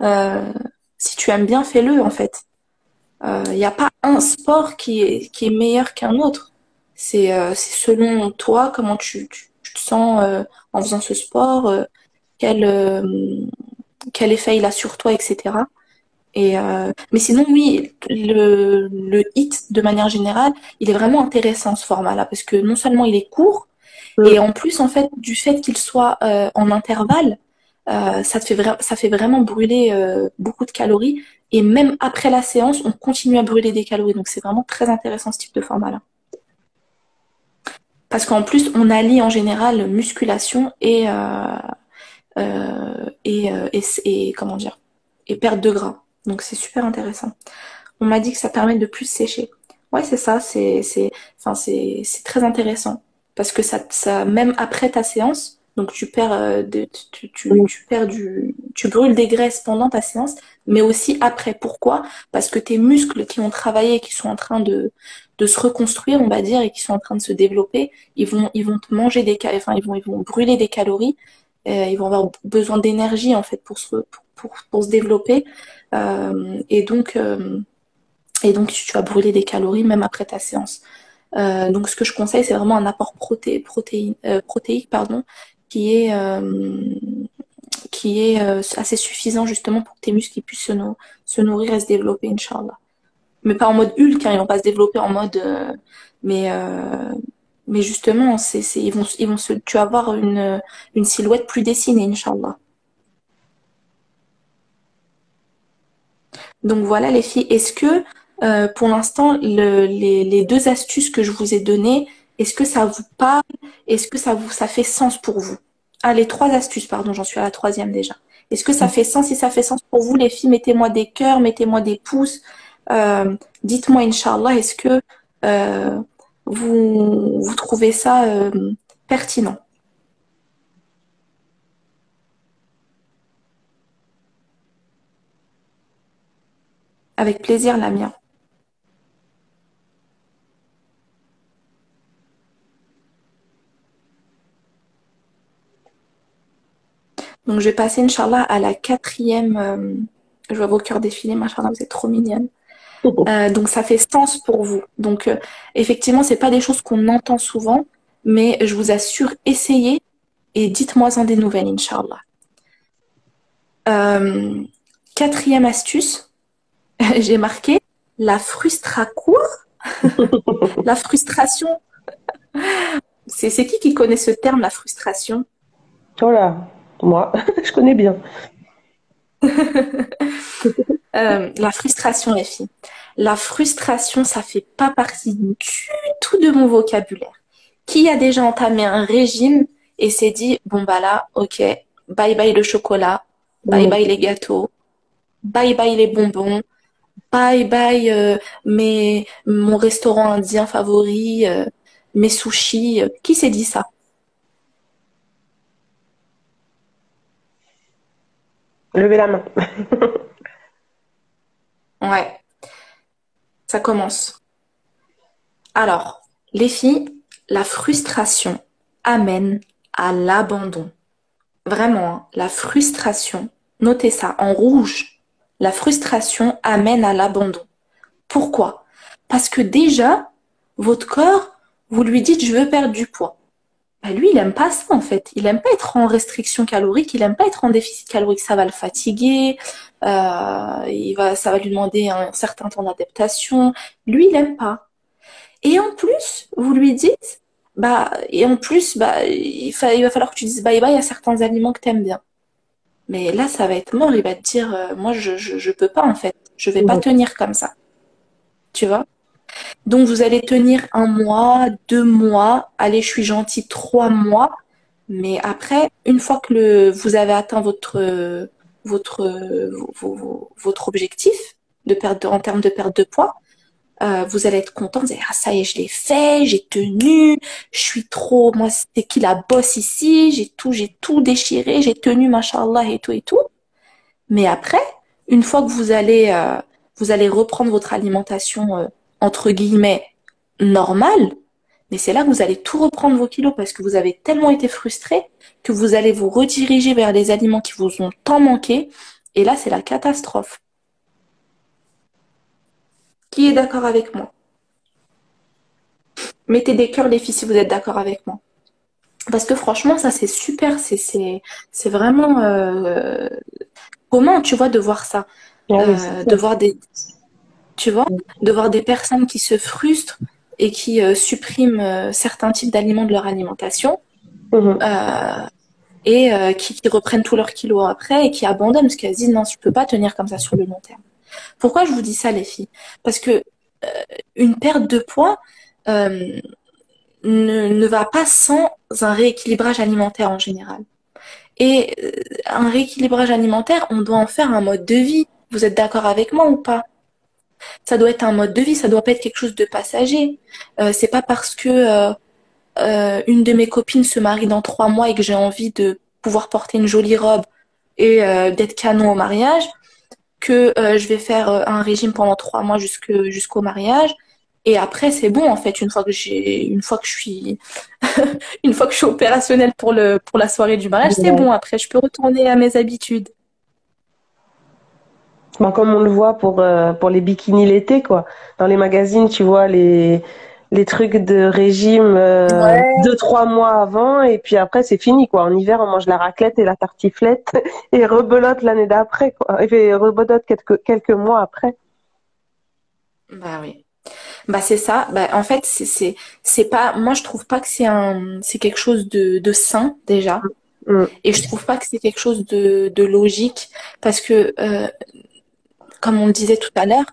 Euh, si tu aimes bien, fais-le en fait. Il euh, n'y a pas un sport qui est, qui est meilleur qu'un autre. C'est euh, selon toi, comment tu, tu, sens euh, en faisant ce sport, euh, quel, euh, quel effet il a sur toi, etc. Et mais sinon, oui, le, le hit, de manière générale, il est vraiment intéressant ce format-là, parce que non seulement il est court, et en plus, en fait, du fait qu'il soit en intervalle, euh, ça, te fait ça fait vraiment brûler euh, beaucoup de calories. Et même après la séance, on continue à brûler des calories. Donc, c'est vraiment très intéressant ce type de format-là. Parce qu'en plus, on allie en général musculation et, et, et, et, comment dire, et perte de gras. Donc, c'est super intéressant. On m'a dit que ça permet de plus sécher. Ouais, c'est ça. C'est, c'est, enfin, c'est, c'est très intéressant parce que ça, ça, même après ta séance, donc tu perds, euh, tu, tu, tu, perds du, tu brûles des graisses pendant ta séance, mais aussi après. Pourquoi? Parce que tes muscles qui ont travaillé, qui sont en train de, de se reconstruire, on va dire, et qui sont en train de se développer, ils vont, ils vont manger des, enfin, ils vont, ils vont brûler des calories. Euh, ils vont avoir besoin d'énergie en fait pour se, pour, pour, se développer. Euh, et donc, euh, et donc tu vas brûler des calories même après ta séance. Euh, donc ce que je conseille, c'est vraiment un apport proté protéique pardon, qui est, qui est assez suffisant justement pour que tes muscles puissent se, se, nourrir et se développer, Inch'Allah. Mais pas en mode Hulk, hein, ils vont pas se développer en mode... mais, mais justement, c'est, ils vont, ils vont se, tu vas avoir une, une silhouette plus dessinée, Inch'Allah. Donc voilà les filles, est-ce que euh, pour l'instant, les, deux astuces que je vous ai données, est-ce que ça vous parle? Est-ce que ça vous ça fait sens pour vous? Ah, les trois astuces, pardon, j'en suis à la troisième déjà. Est-ce que ça fait sens? Si ça fait sens pour vous, les filles, mettez-moi des cœurs, mettez-moi des pouces. Euh, dites-moi, Inch'Allah, est-ce que euh, vous, vous trouvez ça pertinent? Avec plaisir, Lamia. Donc, je vais passer, Inch'Allah, à la quatrième. Euh, je vois vos cœurs défiler, Inch'Allah, vous êtes trop mignonne. *laughs* Euh, donc, ça fait sens pour vous. Donc, euh, effectivement, c'est pas des choses qu'on entend souvent, mais je vous assure, essayez et dites-moi en des nouvelles, Inch'Allah. quatrième astuce, *laughs* j'ai marqué la frustration. *laughs* la frustration. C'est qui qui connaît ce terme, la frustration? Voilà. Moi, je connais bien. Euh, la frustration, les filles. La frustration, ça fait pas partie du tout de mon vocabulaire. Qui a déjà entamé un régime et s'est dit, bon bah là, ok, bye bye le chocolat, bye bye les gâteaux, bye bye les bonbons, bye bye euh, mon restaurant indien favori, euh, mes sushis. Qui s'est dit ça? Levez la main. *laughs* ouais. Ça commence. Alors, les filles, la frustration amène à l'abandon. Vraiment, hein, la frustration, notez ça en rouge, la frustration amène à l'abandon. Pourquoi? Parce que déjà, votre corps, vous lui dites je veux perdre du poids. Bah, lui, il aime pas ça en fait. Il aime pas être en restriction calorique, il aime pas être en déficit calorique. Ça va le fatiguer, euh, il va, ça va lui demander un certain temps d'adaptation. Lui, il aime pas. Et en plus, vous lui dites, bah, et en plus, bah, il, il va falloir que tu dises bye bye à certains aliments que tu aimes bien. Mais là, ça va être mort. Il va te dire, euh, moi, je, je, je peux pas en fait. Je vais pas tenir comme ça. Tu vois? Donc vous allez tenir un mois, deux mois, allez, je suis gentille, trois mois. Mais après, une fois que le, vous avez atteint votre, votre, votre objectif de perte en termes de perte de poids, euh, vous allez être content, vous allez dire, ah, ça y est, je l'ai fait, j'ai tenu, je suis trop, moi, c'était qui la bosse ici, j'ai tout, j'ai tout déchiré, j'ai tenu, machallah, et tout, et tout. Mais après, une fois que vous allez, euh, vous allez reprendre votre alimentation, euh, entre guillemets, normale, mais c'est là que vous allez tout reprendre vos kilos parce que vous avez tellement été frustré que vous allez vous rediriger vers les aliments qui vous ont tant manqué. Et là, c'est la catastrophe. Qui est d'accord avec moi? Mettez des cœurs les filles si vous êtes d'accord avec moi. Parce que franchement, ça c'est super, c'est vraiment euh, comment tu vois de voir ça, ah euh, de voir des tu vois, de voir des personnes qui se frustrent et qui euh, suppriment certains types d'aliments de leur alimentation mhm. et qui, qui, reprennent tous leurs kilos après et qui abandonnent parce qu'elles disent non, je peux pas tenir comme ça sur le long terme. Pourquoi je vous dis ça, les filles? Parce que euh, une perte de poids euh, ne, va pas sans un rééquilibrage alimentaire en général. Et euh, un rééquilibrage alimentaire, on doit en faire un mode de vie. Vous êtes d'accord avec moi ou pas? Ça doit être un mode de vie, ça doit pas être quelque chose de passager. c'est pas parce que une de mes copines se marie dans trois mois et que j'ai envie de pouvoir porter une jolie robe et d'être canon au mariage que euh, je vais faire euh, un régime pendant trois mois jusqu'au mariage. Et après, c'est bon, en fait, une fois que j'ai, une fois que je suis, *laughs* une fois que je suis opérationnelle pour le, pour la soirée du mariage, c'est bon. Après, je peux retourner à mes habitudes. Bah, comme on le voit pour, euh, pour les bikinis l'été, quoi. Dans les magazines, tu vois les, les trucs de régime euh, deux trois mois avant et puis après c'est fini quoi. En hiver on mange la raclette et la tartiflette *laughs* et rebelote l'année d'après quoi. Et rebelote quelques quelques mois après. Bah oui. Bah c'est ça. Bah en fait c'est c'est c'est pas moi je trouve pas que c'est un c'est quelque chose de de sain déjà. Mm. Et je trouve pas que c'est quelque chose de de logique parce que euh, comme on le disait tout à l'heure,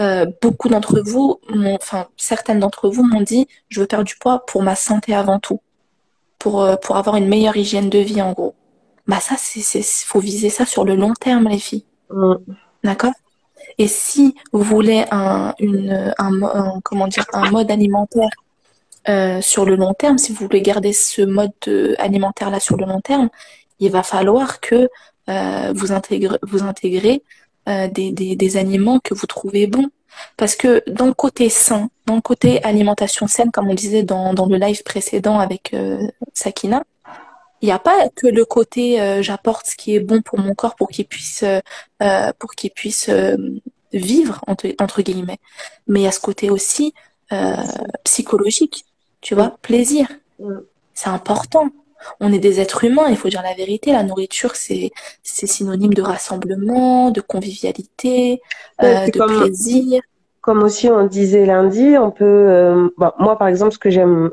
euh, beaucoup d'entre vous, enfin certaines d'entre vous m'ont dit, je veux perdre du poids pour ma santé avant tout, pour euh, pour avoir une meilleure hygiène de vie en gros. Bah ça, c'est faut viser ça sur le long terme les filles, d'accord? Et si vous voulez un une un, comment dire un mode alimentaire euh, sur le long terme, si vous voulez garder ce mode alimentaire là sur le long terme, il va falloir que vous intégrez vous intégrez euh, des, des, aliments que vous trouvez bons. Parce que dans le côté sain, dans le côté alimentation saine, comme on disait dans, dans le live précédent avec euh, Sakina, il n'y a pas que le côté euh, j'apporte ce qui est bon pour mon corps pour qu'il puisse pour qu'il puisse vivre entre, entre, guillemets, mais il y a ce côté aussi psychologique, tu vois, plaisir. C'est important on est des êtres humains, il faut dire la vérité. La nourriture, c'est c'est synonyme de rassemblement, de convivialité, euh, de plaisir. Comme aussi on disait lundi, on peut. Euh, bah, moi, par exemple, ce que j'aime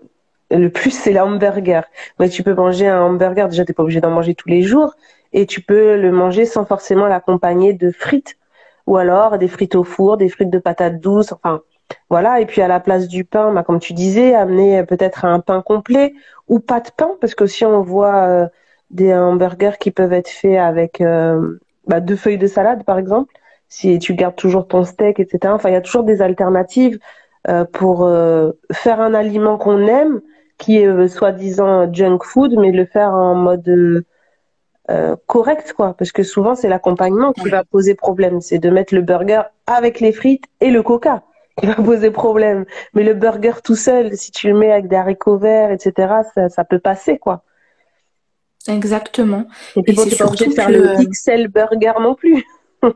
le plus, c'est l'hamburger. Mais tu peux manger un hamburger. Déjà, t'es pas obligé d'en manger tous les jours, et tu peux le manger sans forcément l'accompagner de frites, ou alors des frites au four, des frites de patates douces. Enfin, voilà, et puis à la place du pain, bah, comme tu disais, amener peut-être un pain complet ou pas de pain, parce que si on voit euh, des hamburgers qui peuvent être faits avec euh, bah, deux feuilles de salade, par exemple, si tu gardes toujours ton steak, etc. Enfin, il y a toujours des alternatives euh, pour faire un aliment qu'on aime, qui est soi-disant junk food, mais le faire en mode correct, quoi. Parce que souvent, c'est l'accompagnement qui va poser problème. C'est de mettre le burger avec les frites et le coca *laughs* qui va poser problème. Mais le burger tout seul, si tu le mets avec des haricots verts, etc., ça, ça peut passer, quoi. Exactement. Et puis, c'est surtout faire le pixel burger non plus. *laughs*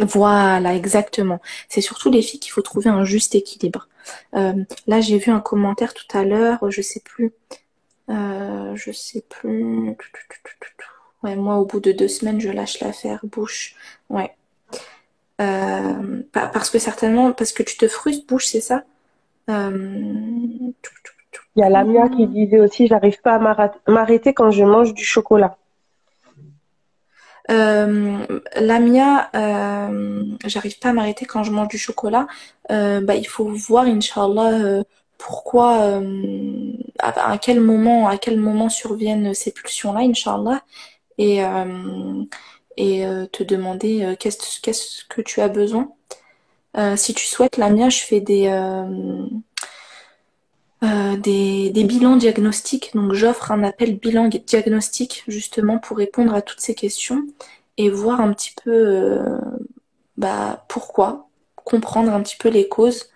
voilà, exactement. C'est surtout les filles qu'il faut trouver un juste équilibre. Euh, là, j'ai vu un commentaire tout à l'heure, je sais plus. Euh, je sais plus. Ouais, moi, au bout de deux semaines, je lâche l'affaire bouche. Ouais. Euh, parce que certainement, parce que tu te frustres, bouche, c'est ça? Euh, Il y a Lamia qui disait aussi, j'arrive pas à m'arrêter quand je mange du chocolat. Euh, Lamia, euh, j'arrive pas à m'arrêter quand je mange du chocolat. Euh, bah, il faut voir, Inch'Allah, euh, pourquoi, euh, à, à quel moment, à quel moment surviennent ces pulsions-là, Inch'Allah, et, euh, et euh, te demander euh, qu'est-ce qu'est-ce que tu as besoin. Euh, si tu souhaites, Lamia, je fais des, euh, des, des bilans diagnostiques. Donc, j'offre un appel bilan diagnostique justement pour répondre à toutes ces questions et voir un petit peu euh, bah, pourquoi, comprendre un petit peu les causes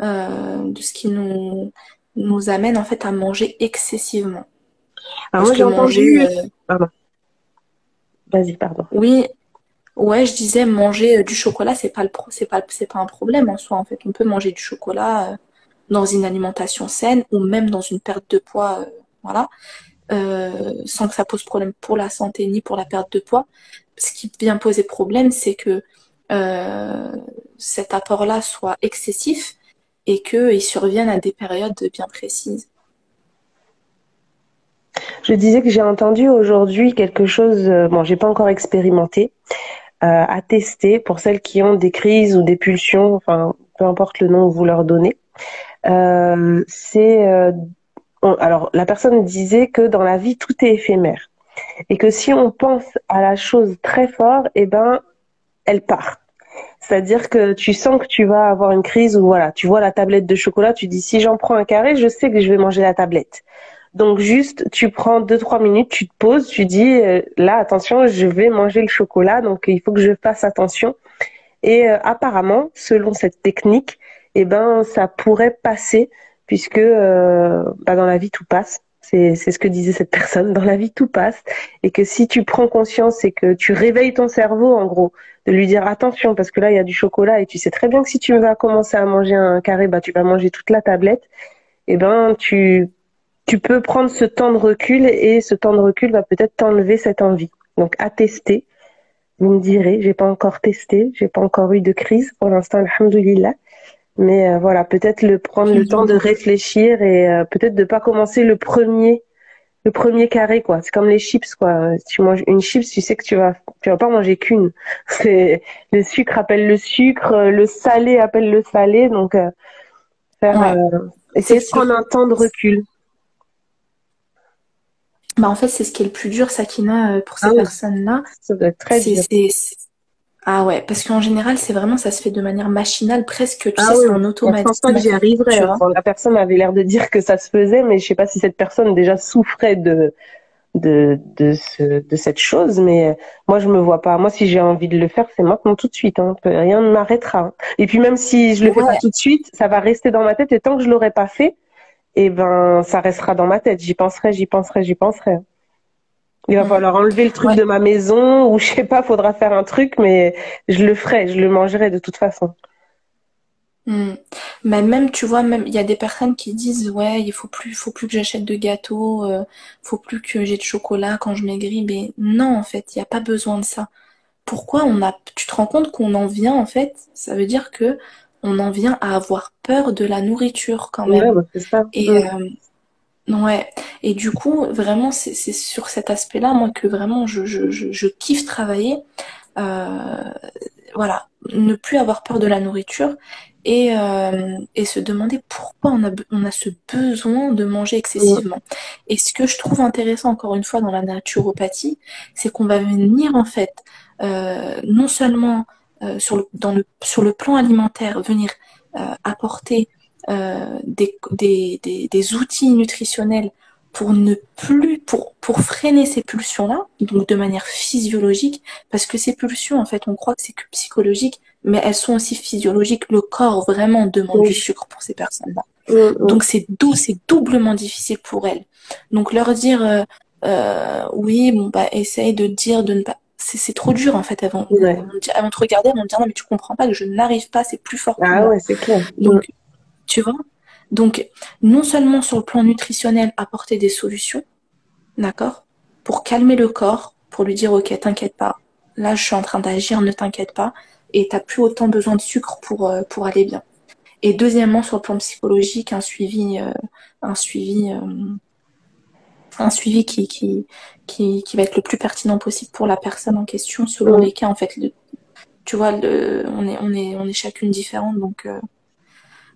euh, de ce qui nous, nous amène en fait à manger excessivement. Alors Parce moi j'ai manger, entendu... Pardon. Oui, ouais, je disais manger euh, du chocolat, c'est pas le pro, c'est pas, c'est pas un problème en soi en fait. On peut manger du chocolat euh, dans une alimentation saine ou même dans une perte de poids, euh, voilà, sans que ça pose problème pour la santé ni pour la perte de poids. Ce qui vient poser problème, c'est que cet apport-là soit excessif et qu'il survienne à des périodes bien précises. Je disais que j'ai entendu aujourd'hui quelque chose, euh, bon, j'ai pas encore expérimenté, euh, à tester pour celles qui ont des crises ou des pulsions, enfin, peu importe le nom que vous leur donnez. Euh, c'est, alors, la personne disait que dans la vie, tout est éphémère. Et que si on pense à la chose très fort, eh ben, elle part. C'est-à-dire que tu sens que tu vas avoir une crise ou voilà, tu vois la tablette de chocolat, tu dis si j'en prends un carré, je sais que je vais manger la tablette. Donc juste, tu prends deux, trois minutes, tu te poses, tu dis euh, là, attention, je vais manger le chocolat, donc il faut que je fasse attention. Et euh, apparemment, selon cette technique, eh ben ça pourrait passer puisque euh, bah, dans la vie tout passe. C'est c'est ce que disait cette personne. Dans la vie tout passe et que si tu prends conscience et que tu réveilles ton cerveau en gros, de lui dire attention parce que là il y a du chocolat et tu sais très bien que si tu vas commencer à manger un carré, bah tu vas manger toute la tablette. Eh ben tu tu peux prendre ce temps de recul et ce temps de recul va peut-être t'enlever cette envie. Donc à tester. Vous me direz, j'ai pas encore testé, j'ai pas encore eu de crise pour l'instant, alhamdoulilah. Mais euh, voilà, peut-être le prendre le temps de réfléchir et euh, peut-être de pas commencer le premier le premier carré quoi. C'est comme les chips quoi. Si tu manges une chips, tu sais que tu vas tu vas pas manger qu'une. *laughs* C'est le sucre appelle le sucre, euh, le salé appelle le salé, donc euh, faire Ouais, essayer de prendre un temps de recul. Bah, en fait, c'est ce qui est le plus dur, Sakina, euh, pour Ah ces oui, personnes-là. ça doit être très dur. Ah ouais, parce qu'en général, c'est vraiment, ça se fait de manière machinale, presque, tu Ah sais, oui, c'est en je pense pas que j'y arriverais. hein. la personne avait l'air de dire que ça se faisait, mais je sais pas si cette personne déjà souffrait de de de ce de cette chose. Mais euh, moi, je me vois pas. Moi, si j'ai envie de le faire, c'est maintenant tout de suite. Hein. Rien ne m'arrêtera. hein. Et puis même si je le fais pas tout de suite, ça va rester dans ma tête. Et tant que je l'aurai pas fait, eh ben, ça restera dans ma tête. J'y penserai, j'y penserai, j'y penserai. Il va falloir enlever le truc ouais. de ma maison ou je sais pas, faudra faire un truc, mais je le ferai, je le mangerai de toute façon. mm. Mais même, tu vois, même, il y a des personnes qui disent, ouais, il faut plus, faut plus que j'achète de gâteaux, euh, faut plus que j'ai de chocolat quand je maigris. Mais non, en fait, il n'y a pas besoin de ça. Pourquoi on a, tu te rends compte qu'on en vient, en fait, ça veut dire que on en vient à avoir peur de la nourriture quand Ouais, même. bah, c'est ça. Et, Mm. euh, ouais. Et du coup, vraiment, c'est, c'est sur cet aspect-là, moi, que vraiment, je, je, je, je kiffe travailler. Euh, voilà, ne plus avoir peur de la nourriture et, euh, et se demander pourquoi on a, on a ce besoin de manger Mm. excessivement. Et ce que je trouve intéressant, encore une fois, dans la naturopathie, c'est qu'on va venir, en fait, euh, non seulement sur le, dans le, sur le plan alimentaire, venir euh, apporter euh, des, des, des, des outils nutritionnels pour ne plus, pour, pour freiner ces pulsions-là, donc de manière physiologique, parce que ces pulsions, en fait, on croit que c'est que psychologique, mais elles sont aussi physiologiques. Le corps vraiment demande du sucre pour ces personnes-là. Donc c'est dou- c'est doublement difficile pour elles. Donc leur dire euh, euh, oui, bon bah essaye de dire de ne pas. C'est trop dur en fait. Vont, Ouais. elles vont te regarder, vont te dire non mais tu comprends pas que je n'arrive pas, c'est plus fort que Ah moi. ouais, c'est clair. Donc tu vois? Donc non seulement sur le plan nutritionnel apporter des solutions, d'accord, pour calmer le corps, pour lui dire ok t'inquiète pas, là je suis en train d'agir, ne t'inquiète pas, et t'as plus autant besoin de sucre pour euh, pour aller bien. Et deuxièmement, sur le plan psychologique, un suivi, euh, un suivi, euh, un suivi qui, qui, qui, qui, va être le plus pertinent possible pour la personne en question, selon les cas, en fait. tu vois, le, on, est, on, est, on est chacune différente, donc... Euh.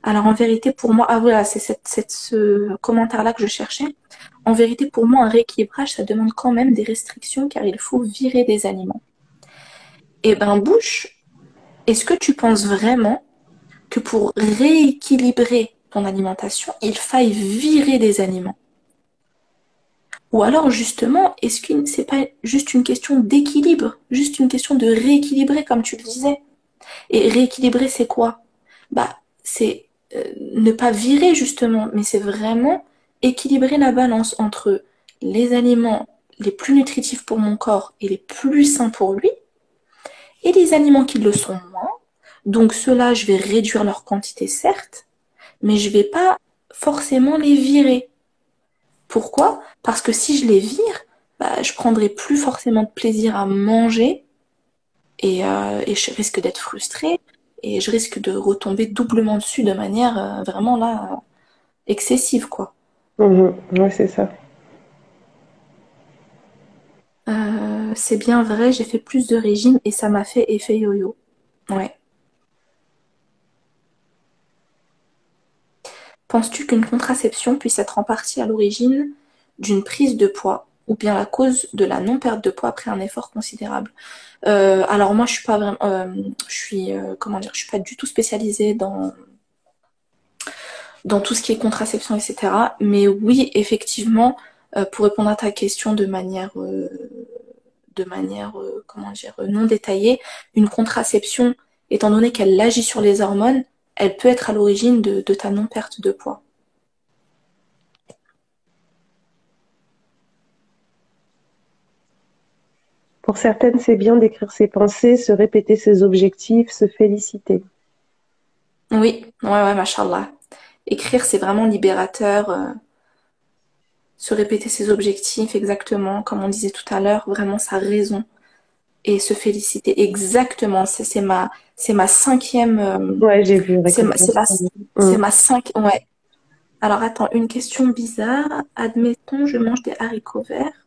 Alors en vérité, pour moi, ah voilà, c'est cette, cette, ce commentaire-là que je cherchais. En vérité, pour moi, un rééquilibrage, ça demande quand même des restrictions, car il faut virer des aliments. Eh ben, bouche, est-ce que tu penses vraiment que pour rééquilibrer ton alimentation, il faille virer des aliments? Ou alors justement, est-ce que c'est pas juste une question d'équilibre, juste une question de rééquilibrer comme tu le disais Et rééquilibrer c'est quoi? Bah c'est euh, ne pas virer justement, mais c'est vraiment équilibrer la balance entre les aliments les plus nutritifs pour mon corps et les plus sains pour lui, et les aliments qui le sont moins. Donc ceux-là, je vais réduire leur quantité certes, mais je vais pas forcément les virer. Pourquoi? Parce que si je les vire, bah, je prendrai plus forcément de plaisir à manger et, euh, je risque d'être frustrée et je risque de retomber doublement dessus de manière euh, vraiment là excessive quoi. Mhm. oui, c'est ça. Euh, c'est bien vrai, j'ai fait plus de régime et ça m'a fait effet yo-yo. Ouais. Penses-tu qu'une contraception puisse être en partie à l'origine d'une prise de poids ou bien la cause de la non-perte de poids après un effort considérable? Euh, Alors moi, je suis pas vraiment, euh, je suis, euh, comment dire, je suis pas du tout spécialisée dans dans tout ce qui est contraception, etc. Mais oui, effectivement, pour répondre à ta question de manière de manière, comment dire, non détaillée, une contraception, étant donné qu'elle agit sur les hormones, elle peut être à l'origine de, ta non-perte de poids. Pour certaines, c'est bien d'écrire ses pensées, se répéter ses objectifs, se féliciter. Oui, ouais, ouais, machallah. Écrire, c'est vraiment libérateur. Euh, se répéter ses objectifs, exactement, comme on disait tout à l'heure, vraiment sa raison et se féliciter. Exactement, c'est ma, c'est ma cinquième. Euh, ouais, j'ai vu. C'est ma, c'est ma cinquième. Ouais. Alors attends, une question bizarre. Admettons, je mange des haricots verts,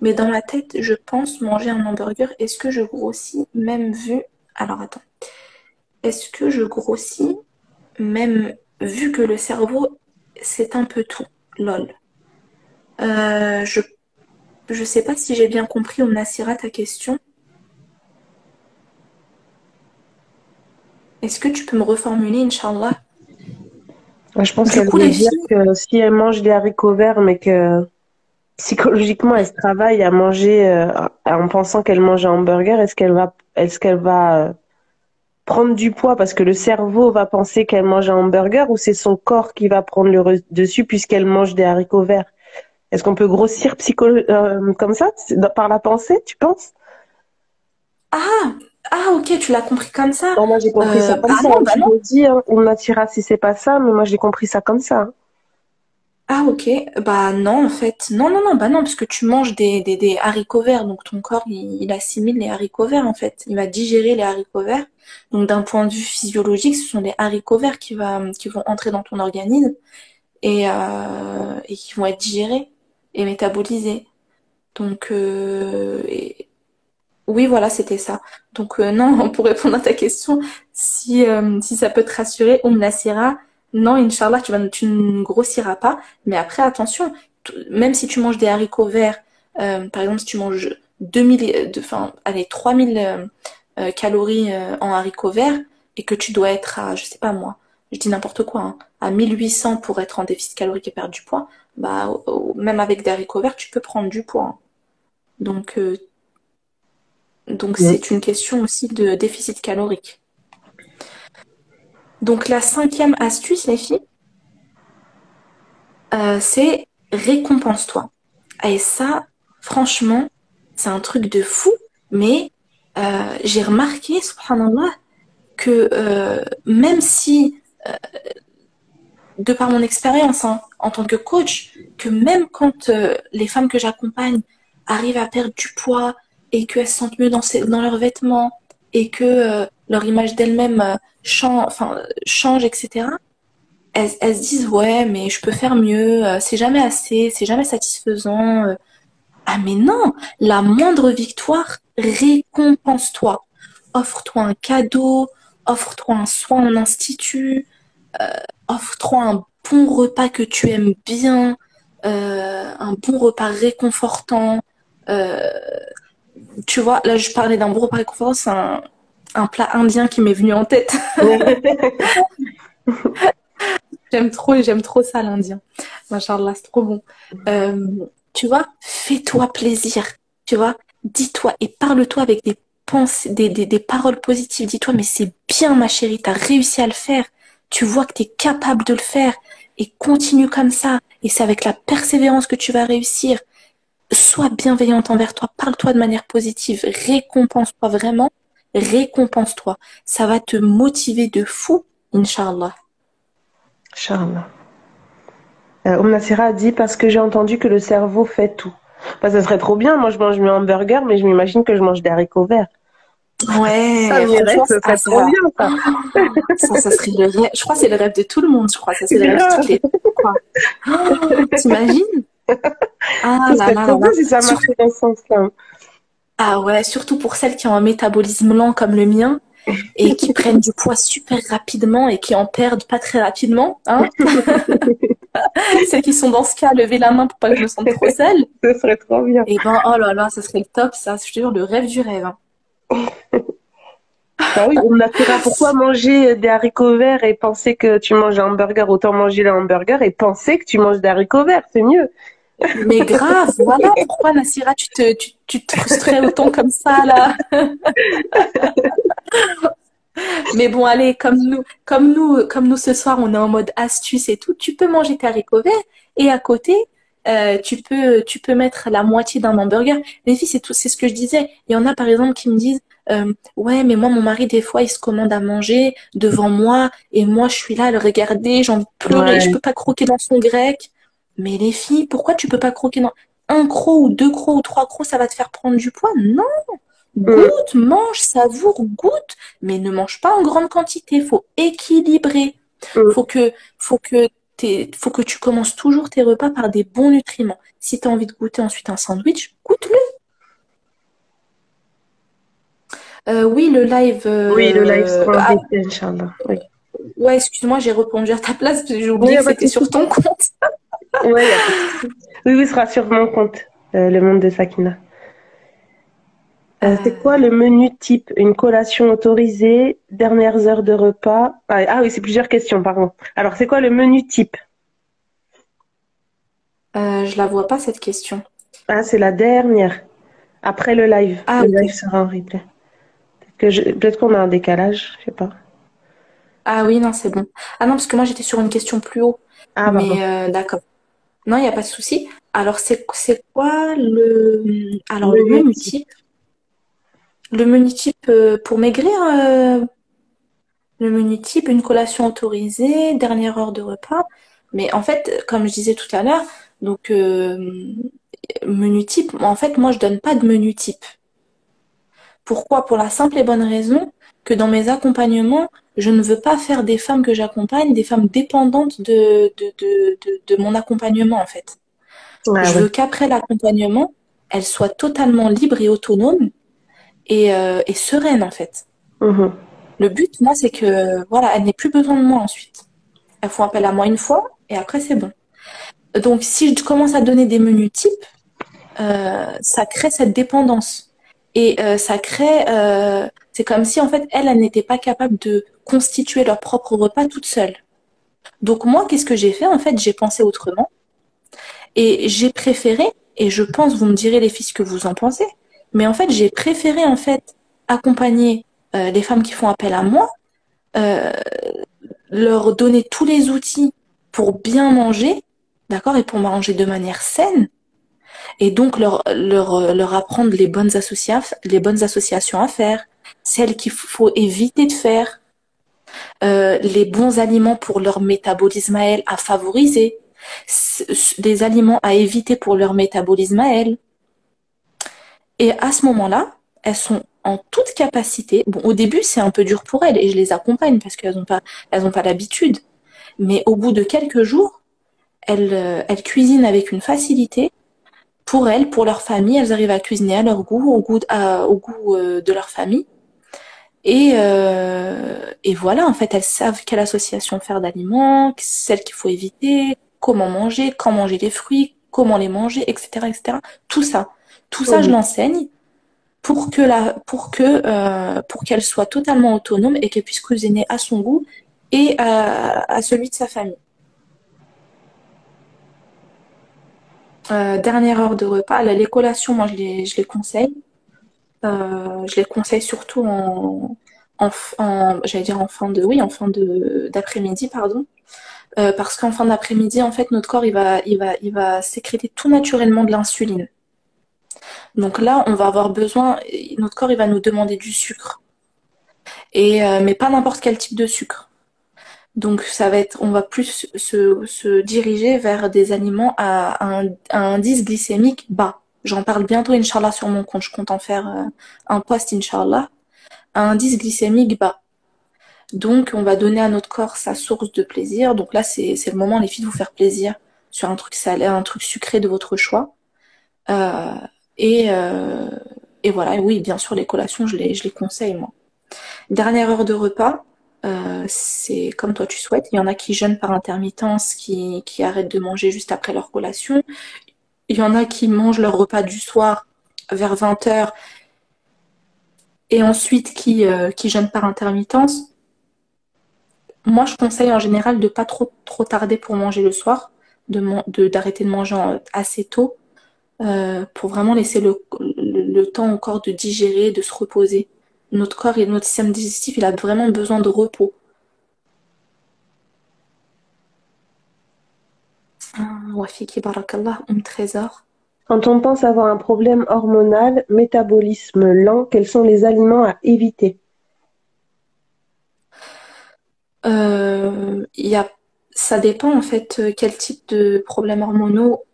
mais dans ma tête, je pense manger un hamburger. Est-ce que je grossis même vu Alors attends. Est-ce que je grossis même vu que le cerveau, c'est un peu tout? Lol. Euh, je je sais pas si j'ai bien compris, on ta question. Est-ce que tu peux me reformuler, Inch'Allah? Je pense qu'elle veut dire que si elle mange des haricots verts, mais que psychologiquement elle se travaille à manger euh, en pensant qu'elle mange un hamburger, est-ce qu'elle va, est-ce qu'elle va euh, prendre du poids parce que le cerveau va penser qu'elle mange un hamburger ou c'est son corps qui va prendre le dessus puisqu'elle mange des haricots verts? Est-ce qu'on peut grossir psycho euh, comme ça, par la pensée, tu penses? Ah, ah, ok, tu l'as compris comme ça. Non, moi j'ai compris ça euh, comme ça. Bah non, dis, hein, on attira si c'est pas ça, mais moi j'ai compris ça comme ça. Ah ok, bah non en fait, non non non, bah non parce que tu manges des, des, haricots verts, donc ton corps il, assimile les haricots verts en fait, il va digérer les haricots verts. Donc d'un point de vue physiologique, ce sont les haricots verts qui, va, qui vont entrer dans ton organisme et, euh, et qui vont être digérés et métabolisé. Donc, euh, oui, voilà, c'était ça. Donc, euh, non, *laughs* pour répondre à ta question, si, euh, si ça peut te rassurer, on me la Non, Inch'Allah, tu, tu ne grossiras pas. Mais après, attention, même si tu manges des haricots verts, par exemple, si tu manges 2000, de, enfin, allez, 3000 calories en haricots verts et que tu dois être à, je sais pas moi, je dis n'importe quoi, hein, à 1800 pour être en déficit calorique et perdre du poids, bah, même avec des haricots verts, tu peux prendre du poids. Hein. Donc, euh, donc c'est une question aussi de déficit calorique. Donc la cinquième astuce, les filles, euh, c'est récompense-toi. Et ça, franchement, c'est un truc de fou, mais euh, j'ai remarqué, subhanallah, que même si de par mon expérience hein, en tant que coach, que même quand euh, les femmes que j'accompagne arrivent à perdre du poids et qu'elles se sentent mieux dans, dans leurs vêtements et que euh, leur image d'elles-mêmes euh, change, etc., elles, elles se disent ouais, mais je peux faire mieux, c'est jamais assez, c'est jamais satisfaisant. Ah mais non, la moindre victoire, récompense-toi. Offre-toi un cadeau, offre-toi un soin en institut, offre-toi un bon repas que tu aimes bien, euh, un bon repas réconfortant. Euh, tu vois, là je parlais d'un bon repas réconfortant, c'est un, un plat indien qui m'est venu en tête. *laughs* J'aime trop, j'aime trop ça l'indien. Machallah, c'est trop bon. Euh, tu vois, fais-toi plaisir. Tu vois, dis-toi et parle-toi avec des pensées, des, des, des paroles positives. Dis-toi, mais c'est bien ma chérie, t'as réussi à le faire. Tu vois que t'es capable de le faire et continue comme ça. Et c'est avec la persévérance que tu vas réussir. Sois bienveillante envers toi, parle-toi de manière positive, récompense-toi vraiment, récompense-toi. Ça va te motiver de fou, Inch'Allah. Inch'Allah. Euh, Oum Nassira a dit parce que j'ai entendu que le cerveau fait tout. Bah, ça serait trop bien. Moi, je mange mes hamburgers, mais je m'imagine que je mange des haricots verts. Ouais, Ça, franchement, ça serait ça, trop bien, ça. ça, ça serait le rêve. Je crois que c'est le rêve de tout le monde, je crois. Ça, c'est le rêve de toutes les. *laughs* Oh, T'imagines? Ah là là là là. si ça Sur- marchait dans ce sens-là. Ah ouais, surtout pour celles qui ont un métabolisme lent comme le mien et qui *laughs* prennent du poids super rapidement et qui en perdent pas très rapidement, hein. *laughs* Celles qui sont dans ce cas, levez la main pour pas que je me sente trop seule. Ce serait trop bien. Et ben, oh là là, ça serait le top, ça. Je te jure, le rêve du rêve. hein. Bah oui, Oum Nassira, pourquoi *laughs* manger des haricots verts et penser que tu manges un hamburger Autant manger le hamburger et penser que tu manges des haricots verts, c'est mieux. Mais grave, *laughs* voilà pourquoi, Nassira, tu te, tu, tu te frustrais autant comme ça, là. *laughs* Mais bon, allez, comme nous, comme nous, comme nous ce soir, on est en mode astuce et tout, tu peux manger tes haricots verts et à côté, euh, tu peux, tu peux mettre la moitié d'un hamburger. Les filles, c'est tout, c'est ce que je disais. Il y en a, par exemple, qui me disent, euh, ouais, mais moi, mon mari, des fois, il se commande à manger devant moi et moi, je suis là à le regarder, j'ai envie de pleurer, Ouais. je peux pas croquer dans son grec. Mais les filles, pourquoi tu peux pas croquer dans un croc ou deux crocs ou trois crocs, ça va te faire prendre du poids? Non! Goûte, mange, savoure, goûte, mais ne mange pas en grande quantité. Faut équilibrer. Mm. Faut que, faut que t'aies- faut que tu commences toujours tes repas par des bons nutriments. Si tu as envie de goûter ensuite un sandwich, goûte-le. Euh, oui, le live. euh, Oui, le live sera ah. Oui, ouais, excuse-moi, j'ai répondu à ta place parce que j'ai oublié que c'était sur ton compte. Ouais, oui, oui, ce sera sur mon compte, euh, le monde de Sakina. Euh, c'est quoi le menu type? Une collation autorisée, dernières heures de repas? Ah, ah oui, c'est plusieurs questions, pardon. Alors, c'est quoi le menu type? Euh, je la vois pas cette question. Ah, c'est la dernière. Après le live. Ah, Le live sera en replay. Peut-être qu'on a un décalage, je sais pas. Ah oui, non, c'est bon. Ah non, parce que moi j'étais sur une question plus haut. Ah. Mais euh, d'accord. Non, il n'y a pas de souci. Alors, c'est quoi le alors le Menu menu type? Le menu type pour maigrir, euh, le menu type, une collation autorisée, dernière heure de repas. Mais en fait, comme je disais tout à l'heure, donc euh, menu type, en fait, moi je donne pas de menu type. Pourquoi? Pour la simple et bonne raison que dans mes accompagnements, je ne veux pas faire des femmes que j'accompagne, des femmes dépendantes de, de, de, de, de mon accompagnement, en fait. Je ouais. veux qu'après l'accompagnement, elles soient totalement libres et autonomes et, euh, et sereines, en fait. Mhm. Le but, moi, c'est que, voilà, elles n'aient plus besoin de moi ensuite. Elles font appel à moi une fois et après, c'est bon. Donc, si je commence à donner des menus types, euh, ça crée cette dépendance. Et euh, ça crée, euh, c'est comme si en fait elles, elles n'étaient pas capables de constituer leur propre repas toutes seules. Donc moi, qu'est-ce que j'ai fait? En fait, j'ai pensé autrement et j'ai préféré, et je pense, vous me direz les filles ce que vous en pensez, mais en fait, j'ai préféré en fait accompagner euh, les femmes qui font appel à moi, euh, leur donner tous les outils pour bien manger, d'accord, et pour manger de manière saine et donc leur, leur, leur apprendre les bonnes, les bonnes associations à faire, celles qu'il faut éviter de faire, euh, les bons aliments pour leur métabolisme à elles à favoriser, les aliments à éviter pour leur métabolisme à elles. Et à ce moment-là, elles sont en toute capacité. Bon, au début, c'est un peu dur pour elles et je les accompagne parce qu'elles n'ont pas, elles ont pas l'habitude. Mais au bout de quelques jours, elles, euh, elles cuisinent avec une facilité. Pour elles, pour leur famille, elles arrivent à cuisiner à leur goût, au goût, au goût euh, de leur famille. Et, euh, et voilà, en fait, elles savent quelle association faire d'aliments, celle qu'il faut éviter, comment manger, quand manger les fruits, comment les manger, etc., etc. Tout ça, tout ça, je l'enseigne pour que la, pour que, euh, pour qu'elle soit totalement autonome et qu'elle puisse cuisiner à son goût et à, celui de sa famille. Euh, dernière heure de repas, les collations, moi je les, je les conseille. Euh, je les conseille surtout en, en, j'allais dire en fin de, oui, en fin de d'après-midi, pardon, parce qu'en fin d'après-midi, en fait, notre corps il va, il va, il va sécréter tout naturellement de l'insuline. Donc là, on va avoir besoin, notre corps, il va nous demander du sucre. Et, euh, mais pas n'importe quel type de sucre. Donc ça va être, on va plus se, diriger vers des aliments à, un, indice glycémique bas. J'en parle bientôt, Inch'Allah, sur mon compte. Je compte en faire euh, un post, Inch'Allah. Un indice glycémique bas. Donc, on va donner à notre corps sa source de plaisir. Donc là, c'est le moment, les filles, de vous faire plaisir sur un truc salé, un truc sucré de votre choix. Euh, et, euh, et voilà, oui, bien sûr, les collations, je les, conseille, moi. Dernière heure de repas, euh, c'est comme toi tu souhaites. Il y en a qui jeûnent par intermittence, qui, arrêtent de manger juste après leur collation. Il y en a qui mangent leur repas du soir vers 20h et ensuite qui, euh, jeûnent par intermittence. Moi, je conseille en général de pas trop, trop tarder pour manger le soir, de d'arrêter de, manger assez tôt euh, pour vraiment laisser le, le, temps au corps de digérer, de se reposer. Notre corps et notre système digestif, il a vraiment besoin de repos. Ah, trésor. Quand on pense avoir un problème hormonal, métabolisme lent, quels sont les aliments à éviter? Euh, y a, Ça dépend en fait euh, quel type de problèmes hormonaux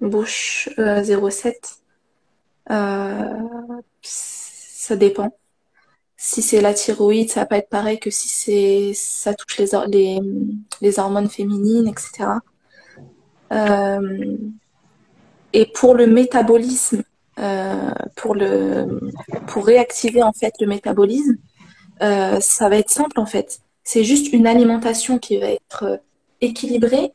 bouche 07. Euh, euh, ça dépend. Si c'est la thyroïde, ça va pas être pareil que si c'est ça touche les, les, les hormones féminines, etc. Euh, et pour le métabolisme, pour le pour réactiver en fait le métabolisme, ça va être simple en fait. C'est juste une alimentation qui va être équilibrée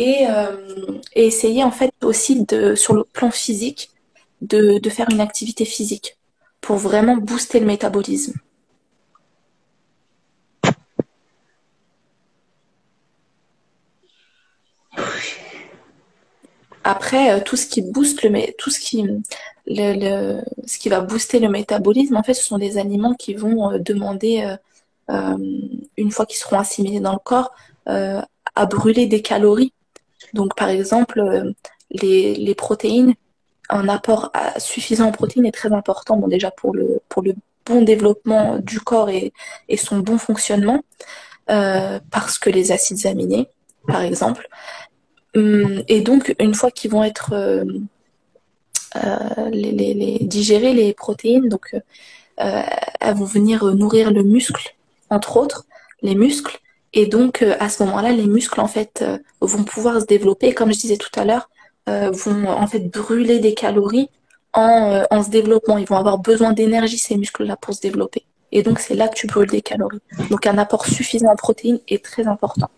euh, et, essayer en fait aussi de, sur le plan physique de, de faire une activité physique pour vraiment booster le métabolisme. Après, euh, tout ce qui booste le, tout ce qui, le, ce qui va booster le métabolisme, en fait, ce sont des aliments qui vont euh, demander, une fois qu'ils seront assimilés dans le corps, à brûler des calories donc, par exemple, euh, les, protéines, un apport suffisant en protéines est très important, déjà pour le, bon développement du corps et, son bon fonctionnement, euh, parce que les acides aminés, par exemple. Hum, et donc, une fois qu'ils vont être euh, digérés, les protéines, donc elles vont venir nourrir le muscle, entre autres, les muscles, et donc, euh, à ce moment-là, les muscles, en fait, euh, vont pouvoir se développer. Comme je disais tout à l'heure, euh, vont en fait brûler des calories en, se développant. Ils vont avoir besoin d'énergie, ces muscles-là, pour se développer. Et donc, c'est là que tu brûles des calories. Donc, un apport suffisant en protéines est très important.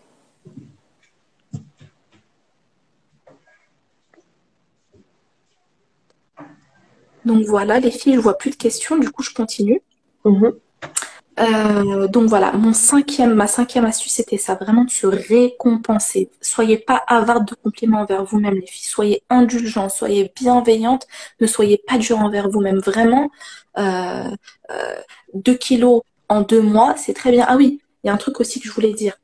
Donc voilà, les filles, je vois plus de questions, du coup je continue. Mm-hmm. Euh, donc voilà, mon cinquième, ma cinquième astuce, c'était ça, vraiment de se récompenser. Soyez pas avare de compliments envers vous-même, les filles. Soyez indulgents, soyez bienveillantes, ne soyez pas dur envers vous-même. Vraiment, euh, euh, deux kilos en deux mois, c'est très bien. Ah oui, il y a un truc aussi que je voulais dire.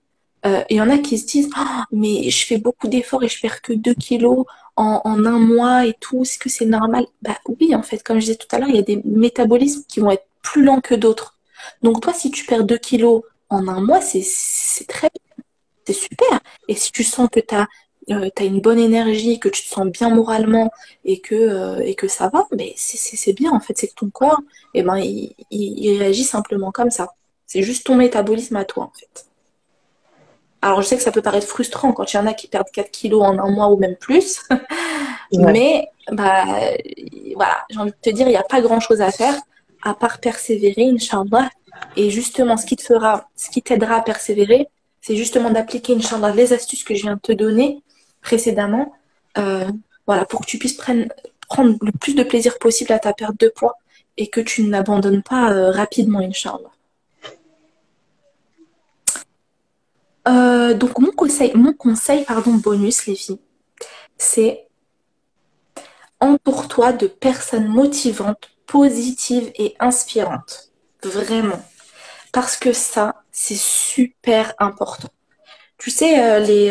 Il y en a qui se disent, oh, mais je fais beaucoup d'efforts et je perds que deux kilos en, en un mois et tout. Est-ce que c'est normal? Bah oui, en fait, comme je disais tout à l'heure, il y a des métabolismes qui vont être plus lents que d'autres. Donc toi, si tu perds 2 kilos en un mois, c'est très bien. C'est super. Et si tu sens que tu as, euh, une bonne énergie, que tu te sens bien moralement et que, euh, et que ça va, mais c'est bien en fait. C'est que ton corps, eh ben, il, il, réagit simplement comme ça. C'est juste ton métabolisme à toi en fait. Alors, je sais que ça peut paraître frustrant quand il y en a qui perdent 4 kilos en un mois ou même plus. *laughs* Mais, bah, voilà, j'ai envie de te dire, il n'y a pas grand chose à faire à part persévérer, Inch'Allah. Et justement, ce qui te fera, ce qui t'aidera à persévérer, c'est justement d'appliquer, Inch'Allah, les astuces que je viens de te donner précédemment. Euh, voilà, pour que tu puisses prendre, le plus de plaisir possible à ta perte de poids et que tu n'abandonnes pas euh, rapidement, Inch'Allah. Euh, donc mon conseil, mon conseil pardon, bonus, les filles, c'est entoure-toi de personnes motivantes, positives et inspirantes. Vraiment. Parce que ça, c'est super important. Tu sais, euh, les...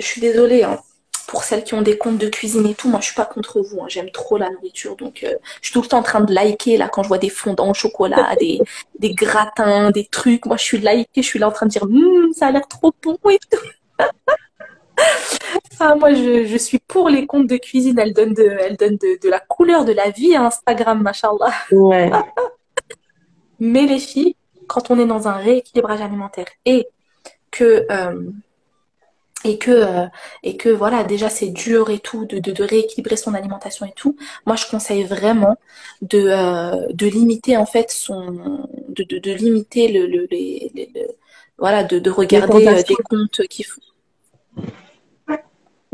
je suis désolée, hein, pour celles qui ont des comptes de cuisine et tout, moi je suis pas contre vous, hein. j'aime trop la nourriture, donc euh, je suis tout le temps en train de liker là quand je vois des fondants au chocolat, des, des gratins, des trucs, moi je suis likée, je suis là en train de dire hum, ça a l'air trop bon et tout. Ah, moi je, je, suis pour les comptes de cuisine, elles donnent de, elles donnent de, de la couleur de la vie à Instagram, machallah. Ouais. *laughs* Mais les filles, quand on est dans un rééquilibrage alimentaire et que euh, et que euh, et que voilà déjà c'est dur et tout de, de, rééquilibrer son alimentation et tout moi je conseille vraiment de euh, de limiter en fait son de, de, limiter le, le, voilà de, de regarder des comptes qui font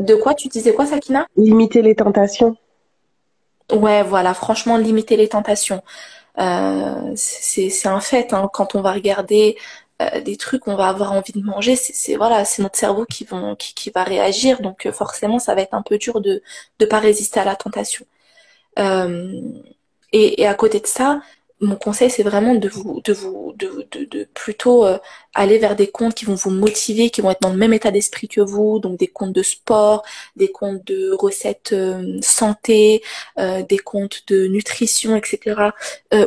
de quoi tu disais quoi Sakina? Limiter les tentations ouais voilà franchement limiter les tentations euh, c'est un fait hein, quand on va regarder euh, des trucs qu'on va avoir envie de manger, c'est voilà, c'est notre cerveau qui, vont, qui, qui va réagir. Donc euh, forcément, ça va être un peu dur de ne pas résister à la tentation. Euh, et, et, à côté de ça, mon conseil, c'est vraiment de vous, de vous, de, plutôt euh, aller vers des comptes qui vont vous motiver, qui vont être dans le même état d'esprit que vous, donc des comptes de sport, des comptes de recettes euh, santé, euh, des comptes de nutrition, etc.,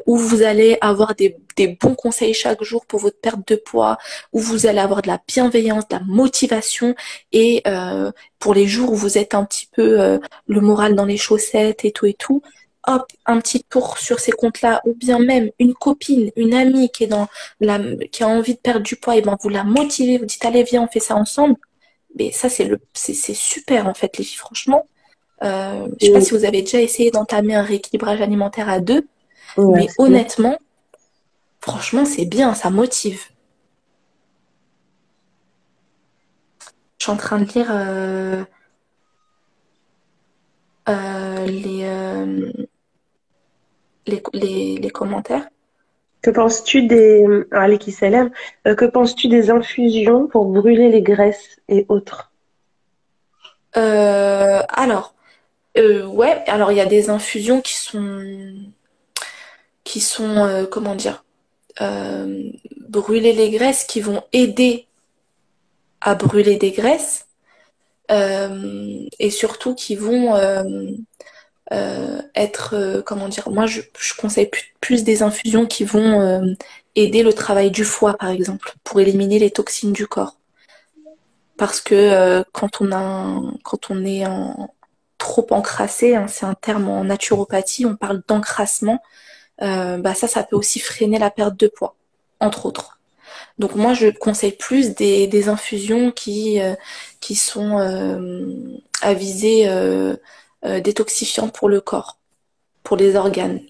où vous allez avoir des, des bons conseils chaque jour pour votre perte de poids, où vous allez avoir de la bienveillance, de la motivation, et pour les jours où vous êtes un petit peu le moral dans les chaussettes et tout et tout, hop, un petit tour sur ces comptes-là, ou bien même une copine, une amie qui est dans la, qui a envie de perdre du poids, et ben vous la motivez, vous dites allez viens on fait ça ensemble. Mais ça c'est le, c'est super en fait les filles franchement. Euh, je sais pas si vous avez déjà essayé d'entamer un rééquilibrage alimentaire à deux, mais honnêtement, franchement c'est bien, ça motive. Je suis en train de lire euh, euh, les les, les, commentaires. Que penses-tu des allez qui s'élève Que penses-tu des infusions pour brûler les graisses et autres? Euh, Alors, euh, ouais, alors il y a des infusions qui sont qui sont euh, comment dire brûler les graisses qui vont aider à brûler des graisses et surtout qui vont euh, être, euh, comment dire, moi je, je conseille plus, des infusions qui vont euh, aider le travail du foie par exemple, pour éliminer les toxines du corps. Parce que quand on a, quand on est en, trop encrassé, hein, c'est un terme en naturopathie, on parle d'encrassement, bah ça, ça peut aussi freiner la perte de poids, entre autres. Donc moi, je conseille plus des, des infusions qui, qui sont avisées euh, détoxifiant pour le corps, pour les organes,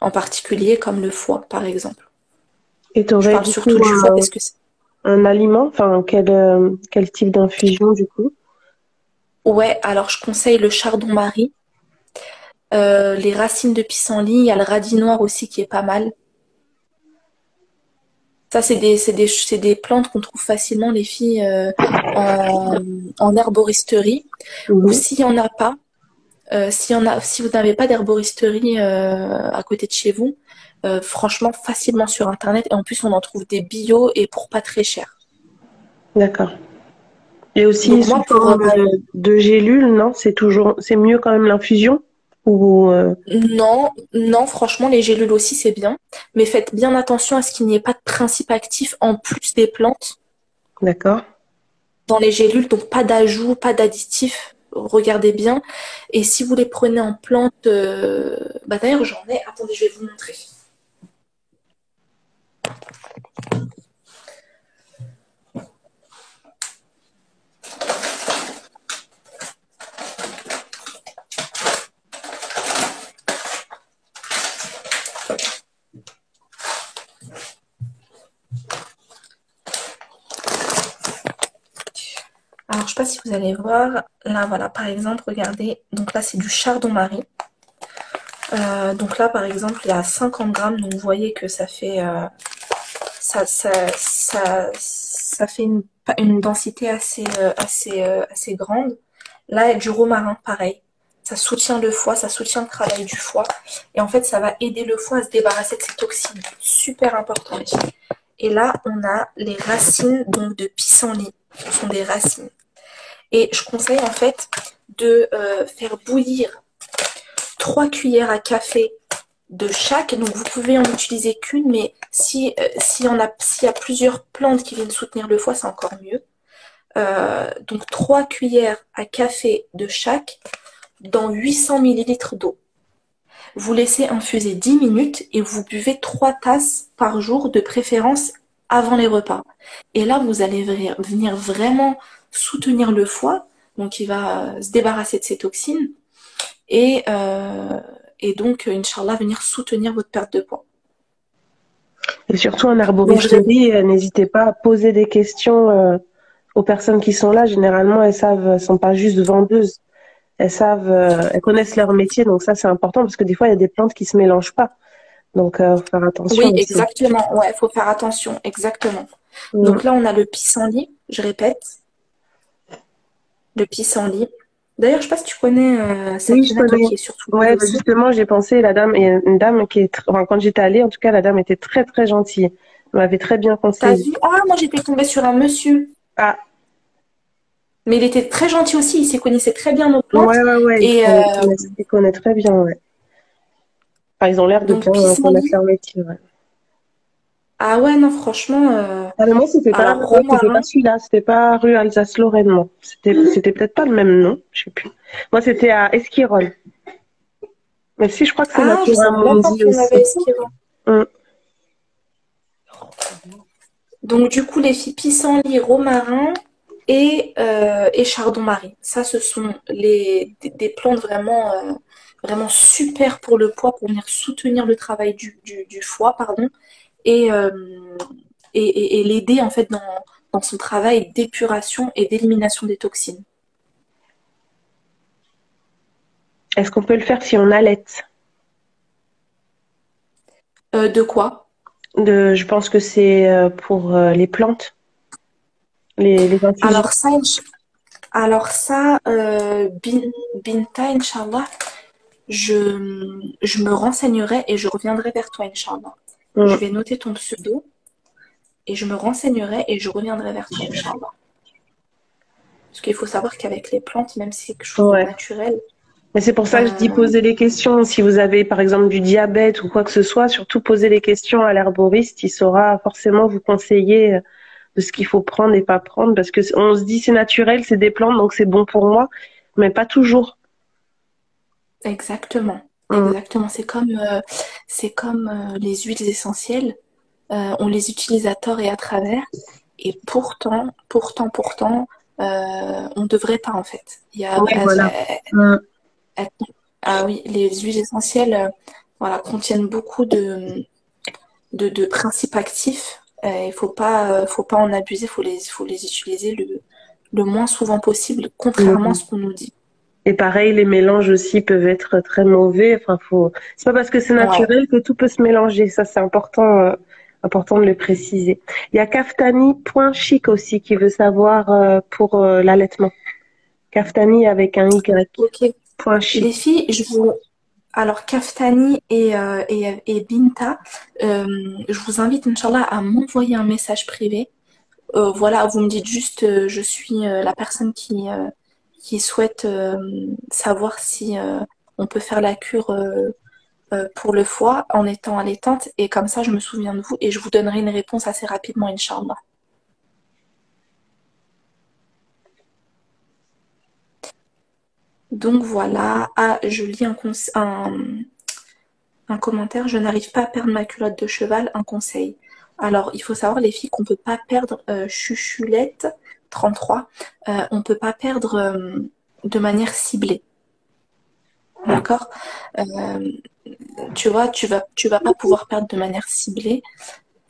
en particulier comme le foie, par exemple. Et tu aurais surtout du foie parce que c'est un aliment, enfin quel, euh, quel type d'infusion du coup? Ouais, alors je conseille le chardon-marie, euh, les racines de pissenlit, il y a le radis noir aussi qui est pas mal. Ça, c'est des, des, des, plantes qu'on trouve facilement, les filles, en, en, herboristerie. Mhm. Ou s'il n'y en a pas, euh, si, a, si vous n'avez pas d'herboristerie euh, à côté de chez vous, euh, franchement, facilement sur Internet. Et en plus, on en trouve des bio et pour pas très cher. D'accord. Et aussi, moi, pour, de gélules, non? C'est toujours, c'est mieux quand même l'infusion? Ou Non, non, franchement, les gélules aussi, c'est bien. Mais faites bien attention à ce qu'il n'y ait pas de principe actif en plus des plantes. D'accord. Dans les gélules, donc pas d'ajout, pas d'additifs regardez bien. Et si vous les prenez en plante, euh, bah d'ailleurs j'en ai, attendez, je vais vous montrer. sais si vous allez voir. Là, voilà, par exemple, regardez. Donc là, c'est du chardon-marie. Euh, donc là, par exemple, il y a 50 grammes. Donc vous voyez que ça fait, euh, ça, ça, ça, fait une, une densité assez, euh, assez, assez grande. Là, il y a du romarin, pareil. Ça soutient le foie, ça soutient le travail du foie. Et en fait, ça va aider le foie à se débarrasser de ses toxines. Super important. Et là, on a les racines donc de pissenlit. Ce sont des racines. Et je conseille en fait de faire bouillir 3 cuillères à café de chaque. Donc vous pouvez en utiliser qu'une, mais si, euh, s'il y, a, y a plusieurs plantes qui viennent soutenir le foie, c'est encore mieux. Euh, donc 3 cuillères à café de chaque dans 800 ml d'eau. Vous laissez infuser 10 minutes et vous buvez 3 tasses par jour, de préférence avant les repas. Et là, vous allez venir vraiment soutenir le foie, donc il va se débarrasser de ses toxines et, euh, et donc, Inch'Allah, venir soutenir votre perte de poids. Et surtout en herboristerie, euh, n'hésitez pas à poser des questions euh, aux personnes qui sont là. Généralement, elles savent, elles sont pas juste vendeuses. Elles savent, elles connaissent leur métier, donc ça c'est important parce que des fois il y a des plantes qui se mélangent pas. Donc faut faire attention. Oui, exactement. Ouais, faut faire attention, exactement. Mm. Donc là on a le pissenlit, je répète, le pissenlit. D'ailleurs, je sais pas si tu connais euh, cette oui, qui est surtout. Ouais, bah, justement, j'ai pensé la dame, il y a une dame qui est, enfin, quand j'étais allée, en tout cas, la dame était très très gentille. Elle m'avait très bien conseillé. Ah, moi j'étais tombée sur un monsieur. Ah. Mais il était très gentil aussi. Il s'y connaissait très bien nos plantes. Ouais, ouais, ouais. Et il, euh... connaît, très bien, ouais. Enfin, ils ont l'air de bien connaître leur métier, ouais. Ah ouais, non, franchement. Euh... Ah, mais moi, c'était pas, pas celui-là, c'était pas rue Alsace-Lorraine, moi. C'était, peut-être pas le même nom, je sais plus. Moi, c'était à Esquirol. Mais si, je crois que c'est ah, je aussi. Hum. Donc, du coup, les filles pissenlit, romarin et, euh, et chardon-marie. Ça, ce sont les, des, plantes vraiment, euh, vraiment super pour le poids, pour venir soutenir le travail du, du, du foie, pardon euh, et, et, et, l'aider en fait dans, dans son travail d'épuration et d'élimination des toxines. Est-ce qu'on peut le faire si on allait? Euh, De quoi? De, Je pense que c'est euh, pour les plantes. Les, les alors ça, alors ça euh, Binta, Inch'Allah, je, je me renseignerai et je reviendrai vers toi, Inch'Allah. Je mm. vais noter ton pseudo et je me renseignerai et je reviendrai vers toi, Parce qu'il faut savoir qu'avec les plantes, même si c'est quelque chose de naturel. Mais c'est pour ça que je dis euh, poser les questions. Si vous avez par exemple du diabète ou quoi que ce soit, surtout poser les questions à l'herboriste. Il saura forcément vous conseiller euh, de ce qu'il faut prendre et pas prendre. Parce que on se dit c'est naturel, c'est des plantes, donc c'est bon pour moi. Mais pas toujours. Exactement. Mm. Exactement. C'est comme, euh, c'est comme euh, les huiles essentielles. Euh, on les utilise à tort et à travers. Et pourtant, pourtant, pourtant, on ne devrait pas en fait. Il y a, mm. ah oui, les huiles essentielles voilà, contiennent beaucoup de, de, de principes actifs. Il ne faut pas, faut pas en abuser, il faut les, faut les utiliser le, le moins souvent possible, contrairement à mm. ce qu'on nous dit. Et pareil, les mélanges aussi peuvent être très mauvais. Enfin, faut. C'est pas parce que c'est naturel que tout peut se mélanger. Ça, c'est important, euh, important de le préciser. Il y a Kaftani.chic aussi qui veut savoir euh, pour euh, l'allaitement. Kaftani avec un Y. Ok. Point chic. Les filles, je vous. Alors, Kaftani et, et, et, Binta, je vous invite, Inch'Allah, à m'envoyer un message privé. voilà, vous me dites juste, je suis la personne qui qui souhaitent euh, savoir si euh, on peut faire la cure euh, pour le foie en étant allaitante. Et comme ça, je me souviens de vous et je vous donnerai une réponse assez rapidement, Inch'Allah. Donc voilà, ah, je lis un, un, un commentaire. Je n'arrive pas à perdre ma culotte de cheval. Un conseil. Alors, il faut savoir, les filles, qu'on ne peut pas perdre chuchulette 33, euh, on ne peut pas perdre euh, de manière ciblée. D'accord? Euh, Tu vois, tu vas, tu vas pas pouvoir perdre de manière ciblée.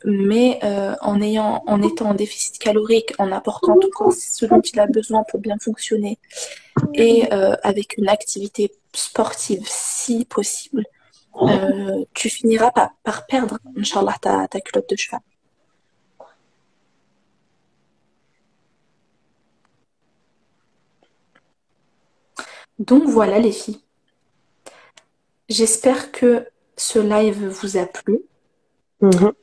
mais en, étant en déficit calorique, en apportant tout ce dont il a besoin pour bien fonctionner, et avec une activité sportive si possible, tu finiras par, par perdre, Inch'Allah, ta, ta culotte de cheval. Donc voilà les filles. J'espère que ce live vous a plu. Mhm.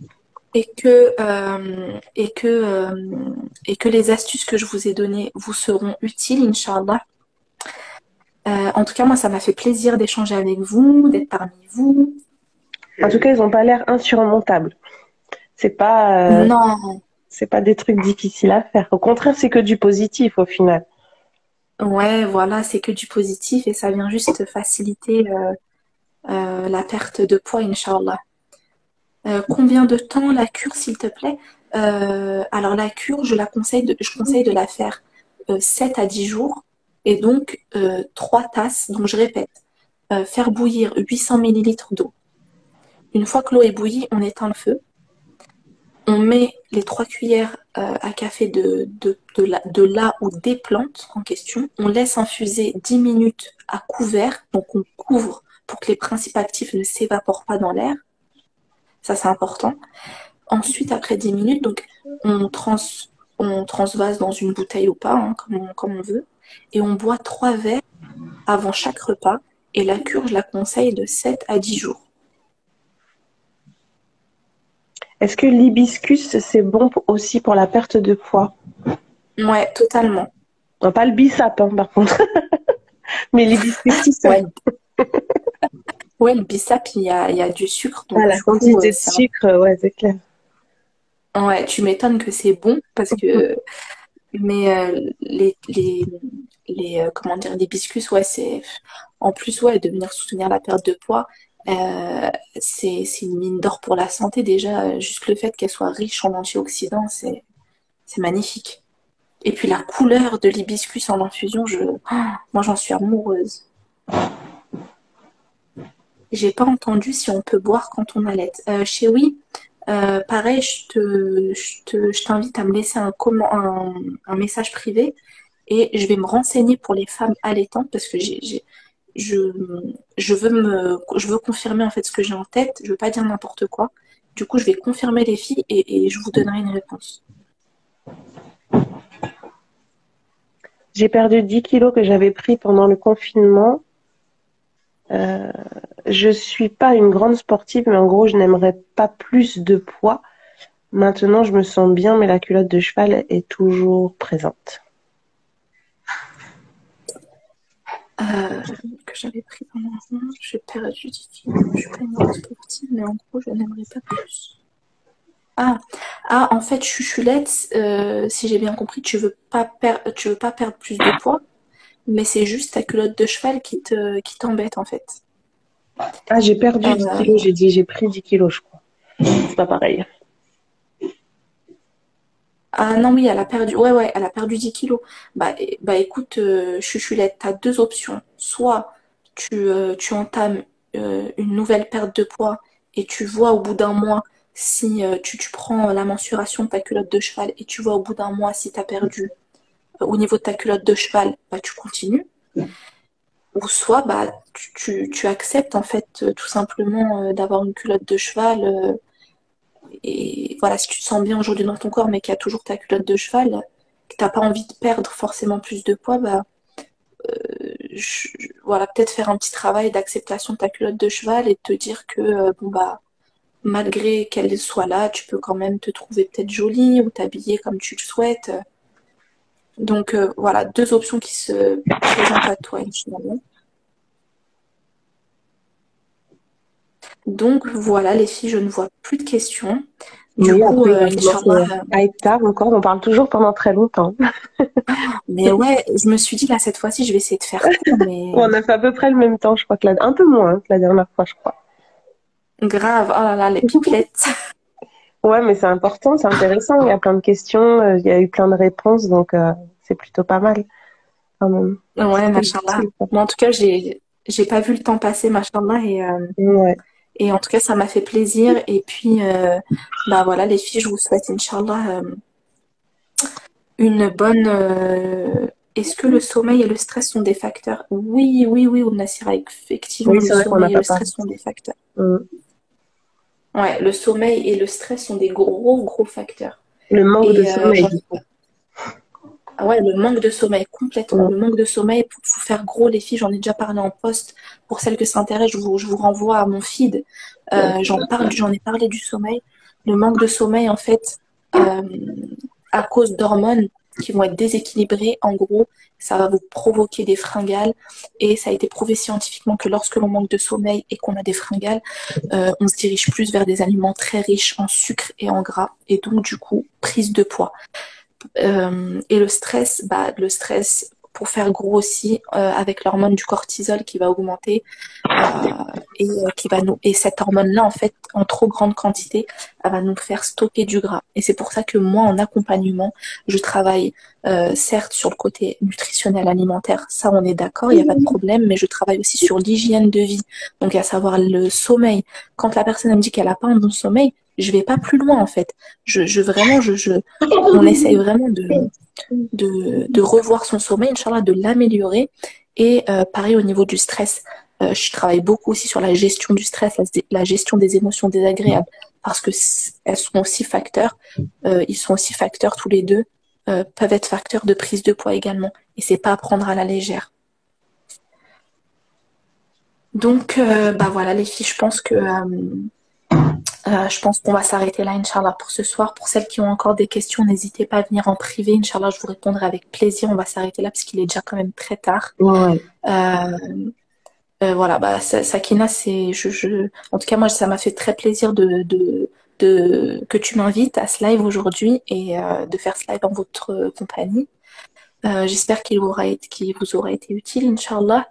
et que, euh, et, que, euh, et que les astuces que je vous ai données vous seront utiles, Inch'Allah. Euh, en tout cas, moi, ça m'a fait plaisir d'échanger avec vous, d'être parmi vous. En tout cas, ils n'ont pas l'air insurmontables. C'est pas, non. c'est pas des trucs difficiles à faire. Au contraire, c'est que du positif au final. Ouais, voilà, c'est que du positif et ça vient juste faciliter la perte de poids, Inch'Allah. Euh, combien de temps la cure, s'il te plaît? Euh, Alors la cure, je la conseille de, je conseille de la faire 7 euh, à 10 jours et donc 3 tasses. Donc je répète, faire bouillir 800 ml d'eau. Une fois que l'eau est bouillie, on éteint le feu. On met les 3 cuillères à café de, la, ou des plantes en question. On laisse infuser 10 minutes à couvert. Donc on couvre pour que les principes actifs ne s'évaporent pas dans l'air. Ça, c'est important. Ensuite, après 10 minutes, on, trans, on transvase dans une bouteille ou pas, hein, comme, on, comme on veut. Et on boit 3 verres avant chaque repas. Et la cure, je la conseille de 7 à 10 jours. Est-ce que l'hibiscus, c'est bon aussi pour la perte de poids? Ouais, totalement. pas le bissap, hein, par contre. *laughs* Mais l'hibiscus, ouais. *laughs* Ouais, le bissap, il y a, il y a du sucre. Donc, ah, la quantité de sucre, ouais, c'est clair. Ouais, tu m'étonnes que c'est bon parce que. *laughs* Mais euh, les, les, les, euh, comment dire, les biscuits, ouais, c'est. En plus, ouais, de venir soutenir la perte de poids, euh, c'est une mine d'or pour la santé. Déjà, juste le fait qu'elle soit riche en antioxydants, c'est magnifique. Et puis la couleur de l'hibiscus en infusion, je, moi j'en suis amoureuse. J'ai pas entendu si on peut boire quand on allait. Euh, chez Oui, euh, pareil, je te, je t'invite à me laisser un, un, un, message privé et je vais me renseigner pour les femmes allaitantes parce que j'ai, je, veux confirmer en fait ce que j'ai en tête. Je veux pas dire n'importe quoi. Du coup, je vais confirmer les filles et, et je vous donnerai une réponse. J'ai perdu 10 kilos que j'avais pris pendant le confinement. Euh, je suis pas une grande sportive, mais en gros, je n'aimerais pas plus de poids. Maintenant, je me sens bien, mais la culotte de cheval est toujours présente. Euh, que j'avais pris pendant un j'ai perdu 10 kilos. Je suis pas une grande sportive, mais en gros, je n'aimerais pas plus. Ah, ah, en fait, chuchulette, euh, si j'ai bien compris, tu veux pas tu veux pas perdre plus de poids mais c'est juste ta culotte de cheval qui te qui t'embête en fait. Ah, j'ai perdu 10 euh, kilos, j'ai dit j'ai pris 10 kilos, je crois. C'est pas pareil. Ah non, oui, elle a perdu. Ouais, ouais, elle a perdu 10 kilos. Bah, bah écoute, euh, Chuchulette, tu as deux options. Soit tu, euh, entames une nouvelle perte de poids et tu vois au bout d'un mois si tu, prends la mensuration de ta culotte de cheval et tu vois au bout d'un mois si tu as perdu au niveau de ta culotte de cheval, bah, tu continues. Ou soit bah, tu, acceptes en fait euh, tout simplement euh, d'avoir une culotte de cheval. Euh, et voilà, si tu te sens bien aujourd'hui dans ton corps, mais qu'il y a toujours ta culotte de cheval, que tu n'as pas envie de perdre forcément plus de poids, bah, voilà, peut-être faire un petit travail d'acceptation de ta culotte de cheval et te dire que bon bah malgré qu'elle soit là, tu peux quand même te trouver peut-être jolie ou t'habiller comme tu le souhaites. Donc euh, voilà, deux options qui se présentent à toi, finalement. Donc voilà, les filles, je ne vois plus de questions. Du coup, euh, tard encore, on parle toujours pendant très longtemps. *laughs* mais ouais, je me suis dit là cette fois-ci, je vais essayer de faire *laughs* Mais... on a fait à peu près le même temps, je crois que un peu moins que la dernière fois, je crois. Grave, oh là là, les pipelettes. *laughs* ouais, mais c'est important, c'est intéressant. Il y a plein de questions, euh, il y a eu plein de réponses, donc c'est plutôt pas mal. Ouais, machallah. Moi, en tout cas, j'ai j'ai pas vu le temps passer, machallah, et, euh, Et en tout cas, ça m'a fait plaisir. Et puis, euh, bah voilà, les filles, je vous souhaite, Inch'Allah, euh, une bonne. euh, Est-ce que le sommeil et le stress sont des facteurs? Oui, oui, oui, Nassira, effectivement, Oui, le vrai sommeil et le stress sont des facteurs. Mm. Ouais, le sommeil et le stress sont des gros, gros facteurs. Le manque de Et euh, sommeil. Ah ouais, le manque de sommeil, complètement. Le manque de sommeil, pour vous faire gros, les filles, j'en ai déjà parlé en post. Pour celles que ça intéresse, je vous, je vous renvoie à mon feed. Euh, j'en parle, j'en ai parlé du sommeil. Le manque de sommeil, en fait, euh, à cause d'hormones qui vont être déséquilibrées, en gros, ça va vous provoquer des fringales. Et ça a été prouvé scientifiquement que lorsque l'on manque de sommeil et qu'on a des fringales, euh, on se dirige plus vers des aliments très riches en sucre et en gras. Et donc, du coup, prise de poids. Euh, et le stress, bah, le stress pour faire gros aussi, euh, avec l'hormone du cortisol qui va augmenter euh, et euh, qui va nous et cette hormone-là en fait en trop grande quantité, elle va nous faire stocker du gras. Et c'est pour ça que moi en accompagnement, je travaille certes sur le côté nutritionnel alimentaire, ça on est d'accord, il n'y a pas de problème, mais je travaille aussi sur l'hygiène de vie, donc à savoir le sommeil. Quand la personne me dit qu'elle a pas un bon sommeil, je vais pas plus loin en fait. Je, vraiment, je, je, on essaye vraiment de, revoir son sommeil, de l'améliorer. Et euh, pareil au niveau du stress, euh, je travaille beaucoup aussi sur la gestion du stress, la, gestion des émotions désagréables, parce que elles sont aussi facteurs, euh, ils sont aussi facteurs tous les deux, peuvent être facteurs de prise de poids également. Et c'est pas à prendre à la légère. Donc, bah voilà, les filles, je pense que euh, je pense qu'on va s'arrêter là, Inch'Allah, pour ce soir. Pour celles qui ont encore des questions, n'hésitez pas à venir en privé. Inch'Allah, je vous répondrai avec plaisir. On va s'arrêter là parce qu'il est déjà quand même très tard. Ouais. Euh, euh, voilà, bah, Sa- Sakina, c'est, je, je, en tout cas, moi, ça m'a fait très plaisir de, de, de, que tu m'invites à ce live aujourd'hui et de faire ce live en votre compagnie. J'espère qu'il aura été, qu'il vous aura été utile, Inch'Allah.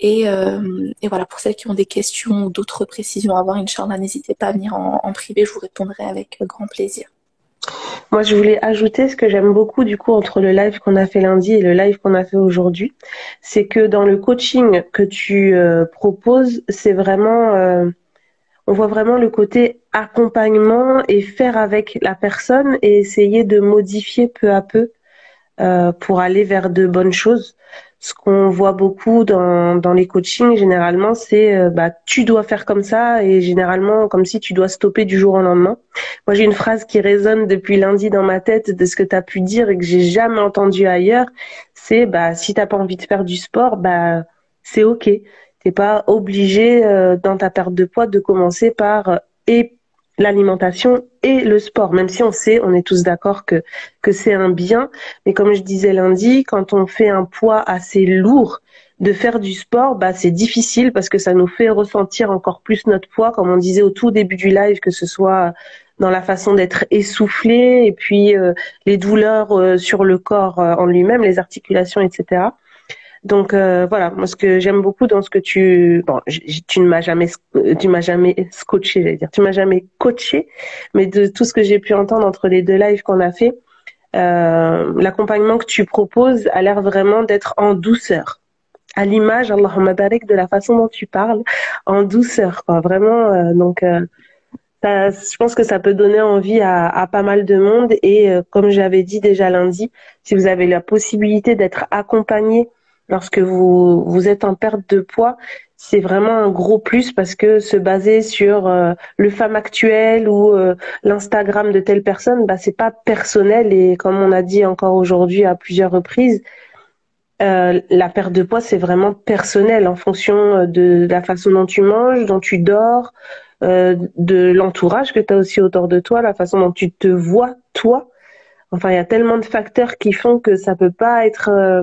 Et, euh, et voilà, pour celles qui ont des questions ou d'autres précisions à avoir, Inch'Allah, n'hésitez pas à venir en, privé, je vous répondrai avec grand plaisir. Moi, je voulais ajouter ce que j'aime beaucoup du coup entre le live qu'on a fait lundi et le live qu'on a fait aujourd'hui, c'est que dans le coaching que tu euh, proposes, c'est vraiment, euh, on voit vraiment le côté accompagnement et faire avec la personne et essayer de modifier peu à peu pour aller vers de bonnes choses. Ce qu'on voit beaucoup dans, dans les coachings, généralement, c'est euh, bah, tu dois faire comme ça et généralement comme si tu dois stopper du jour au lendemain. Moi, j'ai une phrase qui résonne depuis lundi dans ma tête de ce que tu as pu dire et que j'ai jamais entendu ailleurs. C'est bah si t'as pas envie de faire du sport, bah c'est ok. T'es pas obligé euh, dans ta perte de poids de commencer par euh, et l'alimentation et le sport, même si on sait, on est tous d'accord que, que c'est un bien. Mais comme je disais lundi, quand on fait un poids assez lourd, de faire du sport, bah, c'est difficile parce que ça nous fait ressentir encore plus notre poids, comme on disait au tout début du live, que ce soit dans la façon d'être essoufflé et puis euh, les douleurs euh, sur le corps euh, en lui-même, les articulations, etc. Donc euh, voilà, moi ce que j'aime beaucoup dans ce que tu bon, tu ne m'as jamais tu m'as jamais scotché, j'allais dire, tu m'as jamais coaché, mais de tout ce que j'ai pu entendre entre les deux lives qu'on a fait, euh, l'accompagnement que tu proposes a l'air vraiment d'être en douceur, à l'image, Allahumma barik, de la façon dont tu parles, en douceur, quoi, vraiment. Euh, donc ça, je pense que ça peut donner envie à, à pas mal de monde. Et euh, comme j'avais dit déjà lundi, si vous avez la possibilité d'être accompagné lorsque vous, vous êtes en perte de poids, c'est vraiment un gros plus parce que se baser sur euh, le femme actuel ou euh, l'Instagram de telle personne, bah c'est pas personnel et comme on a dit encore aujourd'hui à plusieurs reprises, euh, la perte de poids c'est vraiment personnel en fonction de la façon dont tu manges, dont tu dors, euh, de l'entourage que tu as aussi autour de toi, la façon dont tu te vois toi. Enfin, il y a tellement de facteurs qui font que ça peut pas être euh,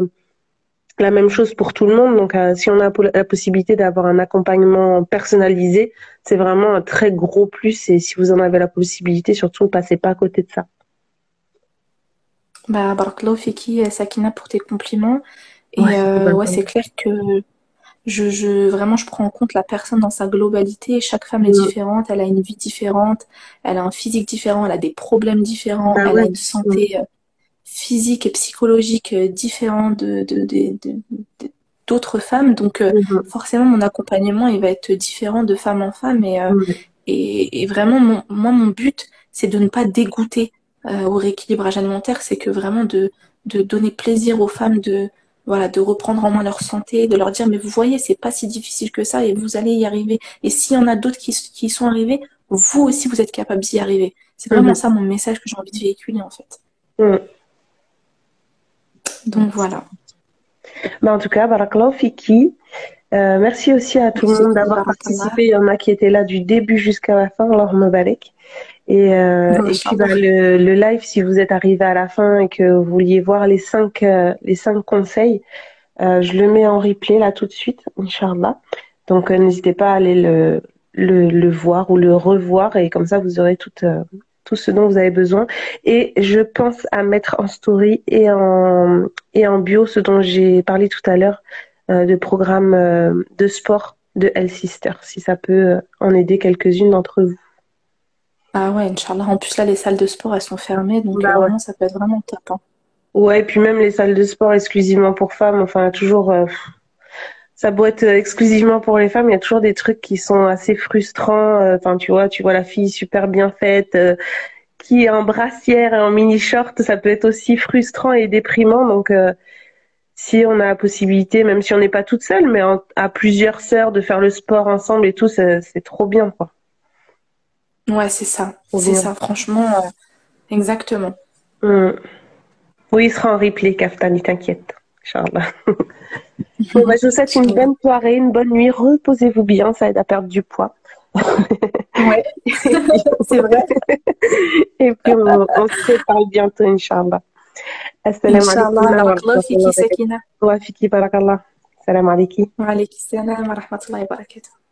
la même chose pour tout le monde. Donc, euh, si on a la possibilité d'avoir un accompagnement personnalisé, c'est vraiment un très gros plus. Et si vous en avez la possibilité, surtout, ne passez pas à côté de ça. Bah, Barakallahu Fiki, Sakina, pour tes compliments. Et ouais, euh, ouais c'est clair que je, je, vraiment, je prends en compte la personne dans sa globalité. Chaque femme est différente, elle a une vie différente, elle a un physique différent, elle a des problèmes différents, ah, elle ouais. a une santé physique et psychologique différente de, de, de, de, d'autres femmes. Donc, euh, Mhm. forcément, mon accompagnement, il va être différent de femme en femme. Et, euh, Mhm. et, et vraiment, mon, moi, mon but, c'est de ne pas dégoûter euh, au rééquilibrage alimentaire. C'est que vraiment de, de donner plaisir aux femmes de, voilà, de reprendre en main leur santé, de leur dire, mais vous voyez, c'est pas si difficile que ça et vous allez y arriver. Et s'il y en a d'autres qui, qui y sont arrivés, vous aussi, vous êtes capable d'y arriver. C'est vraiment Mhm. ça mon message que j'ai envie de véhiculer, en fait. Mhm. Donc voilà. Bah, en tout cas, Barakallahu Fiki. Euh, merci aussi à tout le monde d'avoir participé. Il y en a qui étaient là du début jusqu'à la fin, alors Mubarak. Et, euh, Bon, et puis bah, le, le live, si vous êtes arrivé à la fin et que vous vouliez voir les cinq, euh, les cinq conseils, euh, je le mets en replay là tout de suite, Inch'Allah. Donc n'hésitez pas à aller le, le, le voir ou le revoir et comme ça vous aurez tout, euh, tout ce dont vous avez besoin. Et je pense à mettre en story et en, et en bio ce dont j'ai parlé tout à l'heure euh, de programme euh, de sport de L Sister, si ça peut euh, en aider quelques-unes d'entre vous. Ah ouais, Inch'Allah. En plus, là, les salles de sport, elles sont fermées, donc Bah ouais. vraiment, ça peut être vraiment top. hein. Ouais, et puis même les salles de sport exclusivement pour femmes, enfin toujours, euh, doit être euh, exclusivement pour les femmes, il y a toujours des trucs qui sont assez frustrants. euh, Enfin, tu vois, tu vois la fille super bien faite, euh, qui est en brassière et en mini short, ça peut être aussi frustrant et déprimant. Donc, euh, si on a la possibilité, même si on n'est pas toute seule, mais en- à plusieurs sœurs de faire le sport ensemble et tout, c'est trop bien, quoi. Ouais, c'est ça. C'est ça, franchement. euh, exactement. Hmm. Oui, il sera en replay, Kaftani, t'inquiète. Inch'Allah. *laughs* Bon, bah, je vous souhaite une bonne soirée, une bonne nuit. Reposez-vous bien, ça aide à perdre du poids. *laughs* Ouais, *laughs* c'est vrai. Et puis, on, on se reparle bientôt, Inch'Allah. Assalamu Inch'Allah. alaikum fiki, rahmatullahi wa barakatuh. Sakina. Wa fiki barakallah. Salam alaikum. Wa alaykum salam wa rahmatullahi wa barakatuh.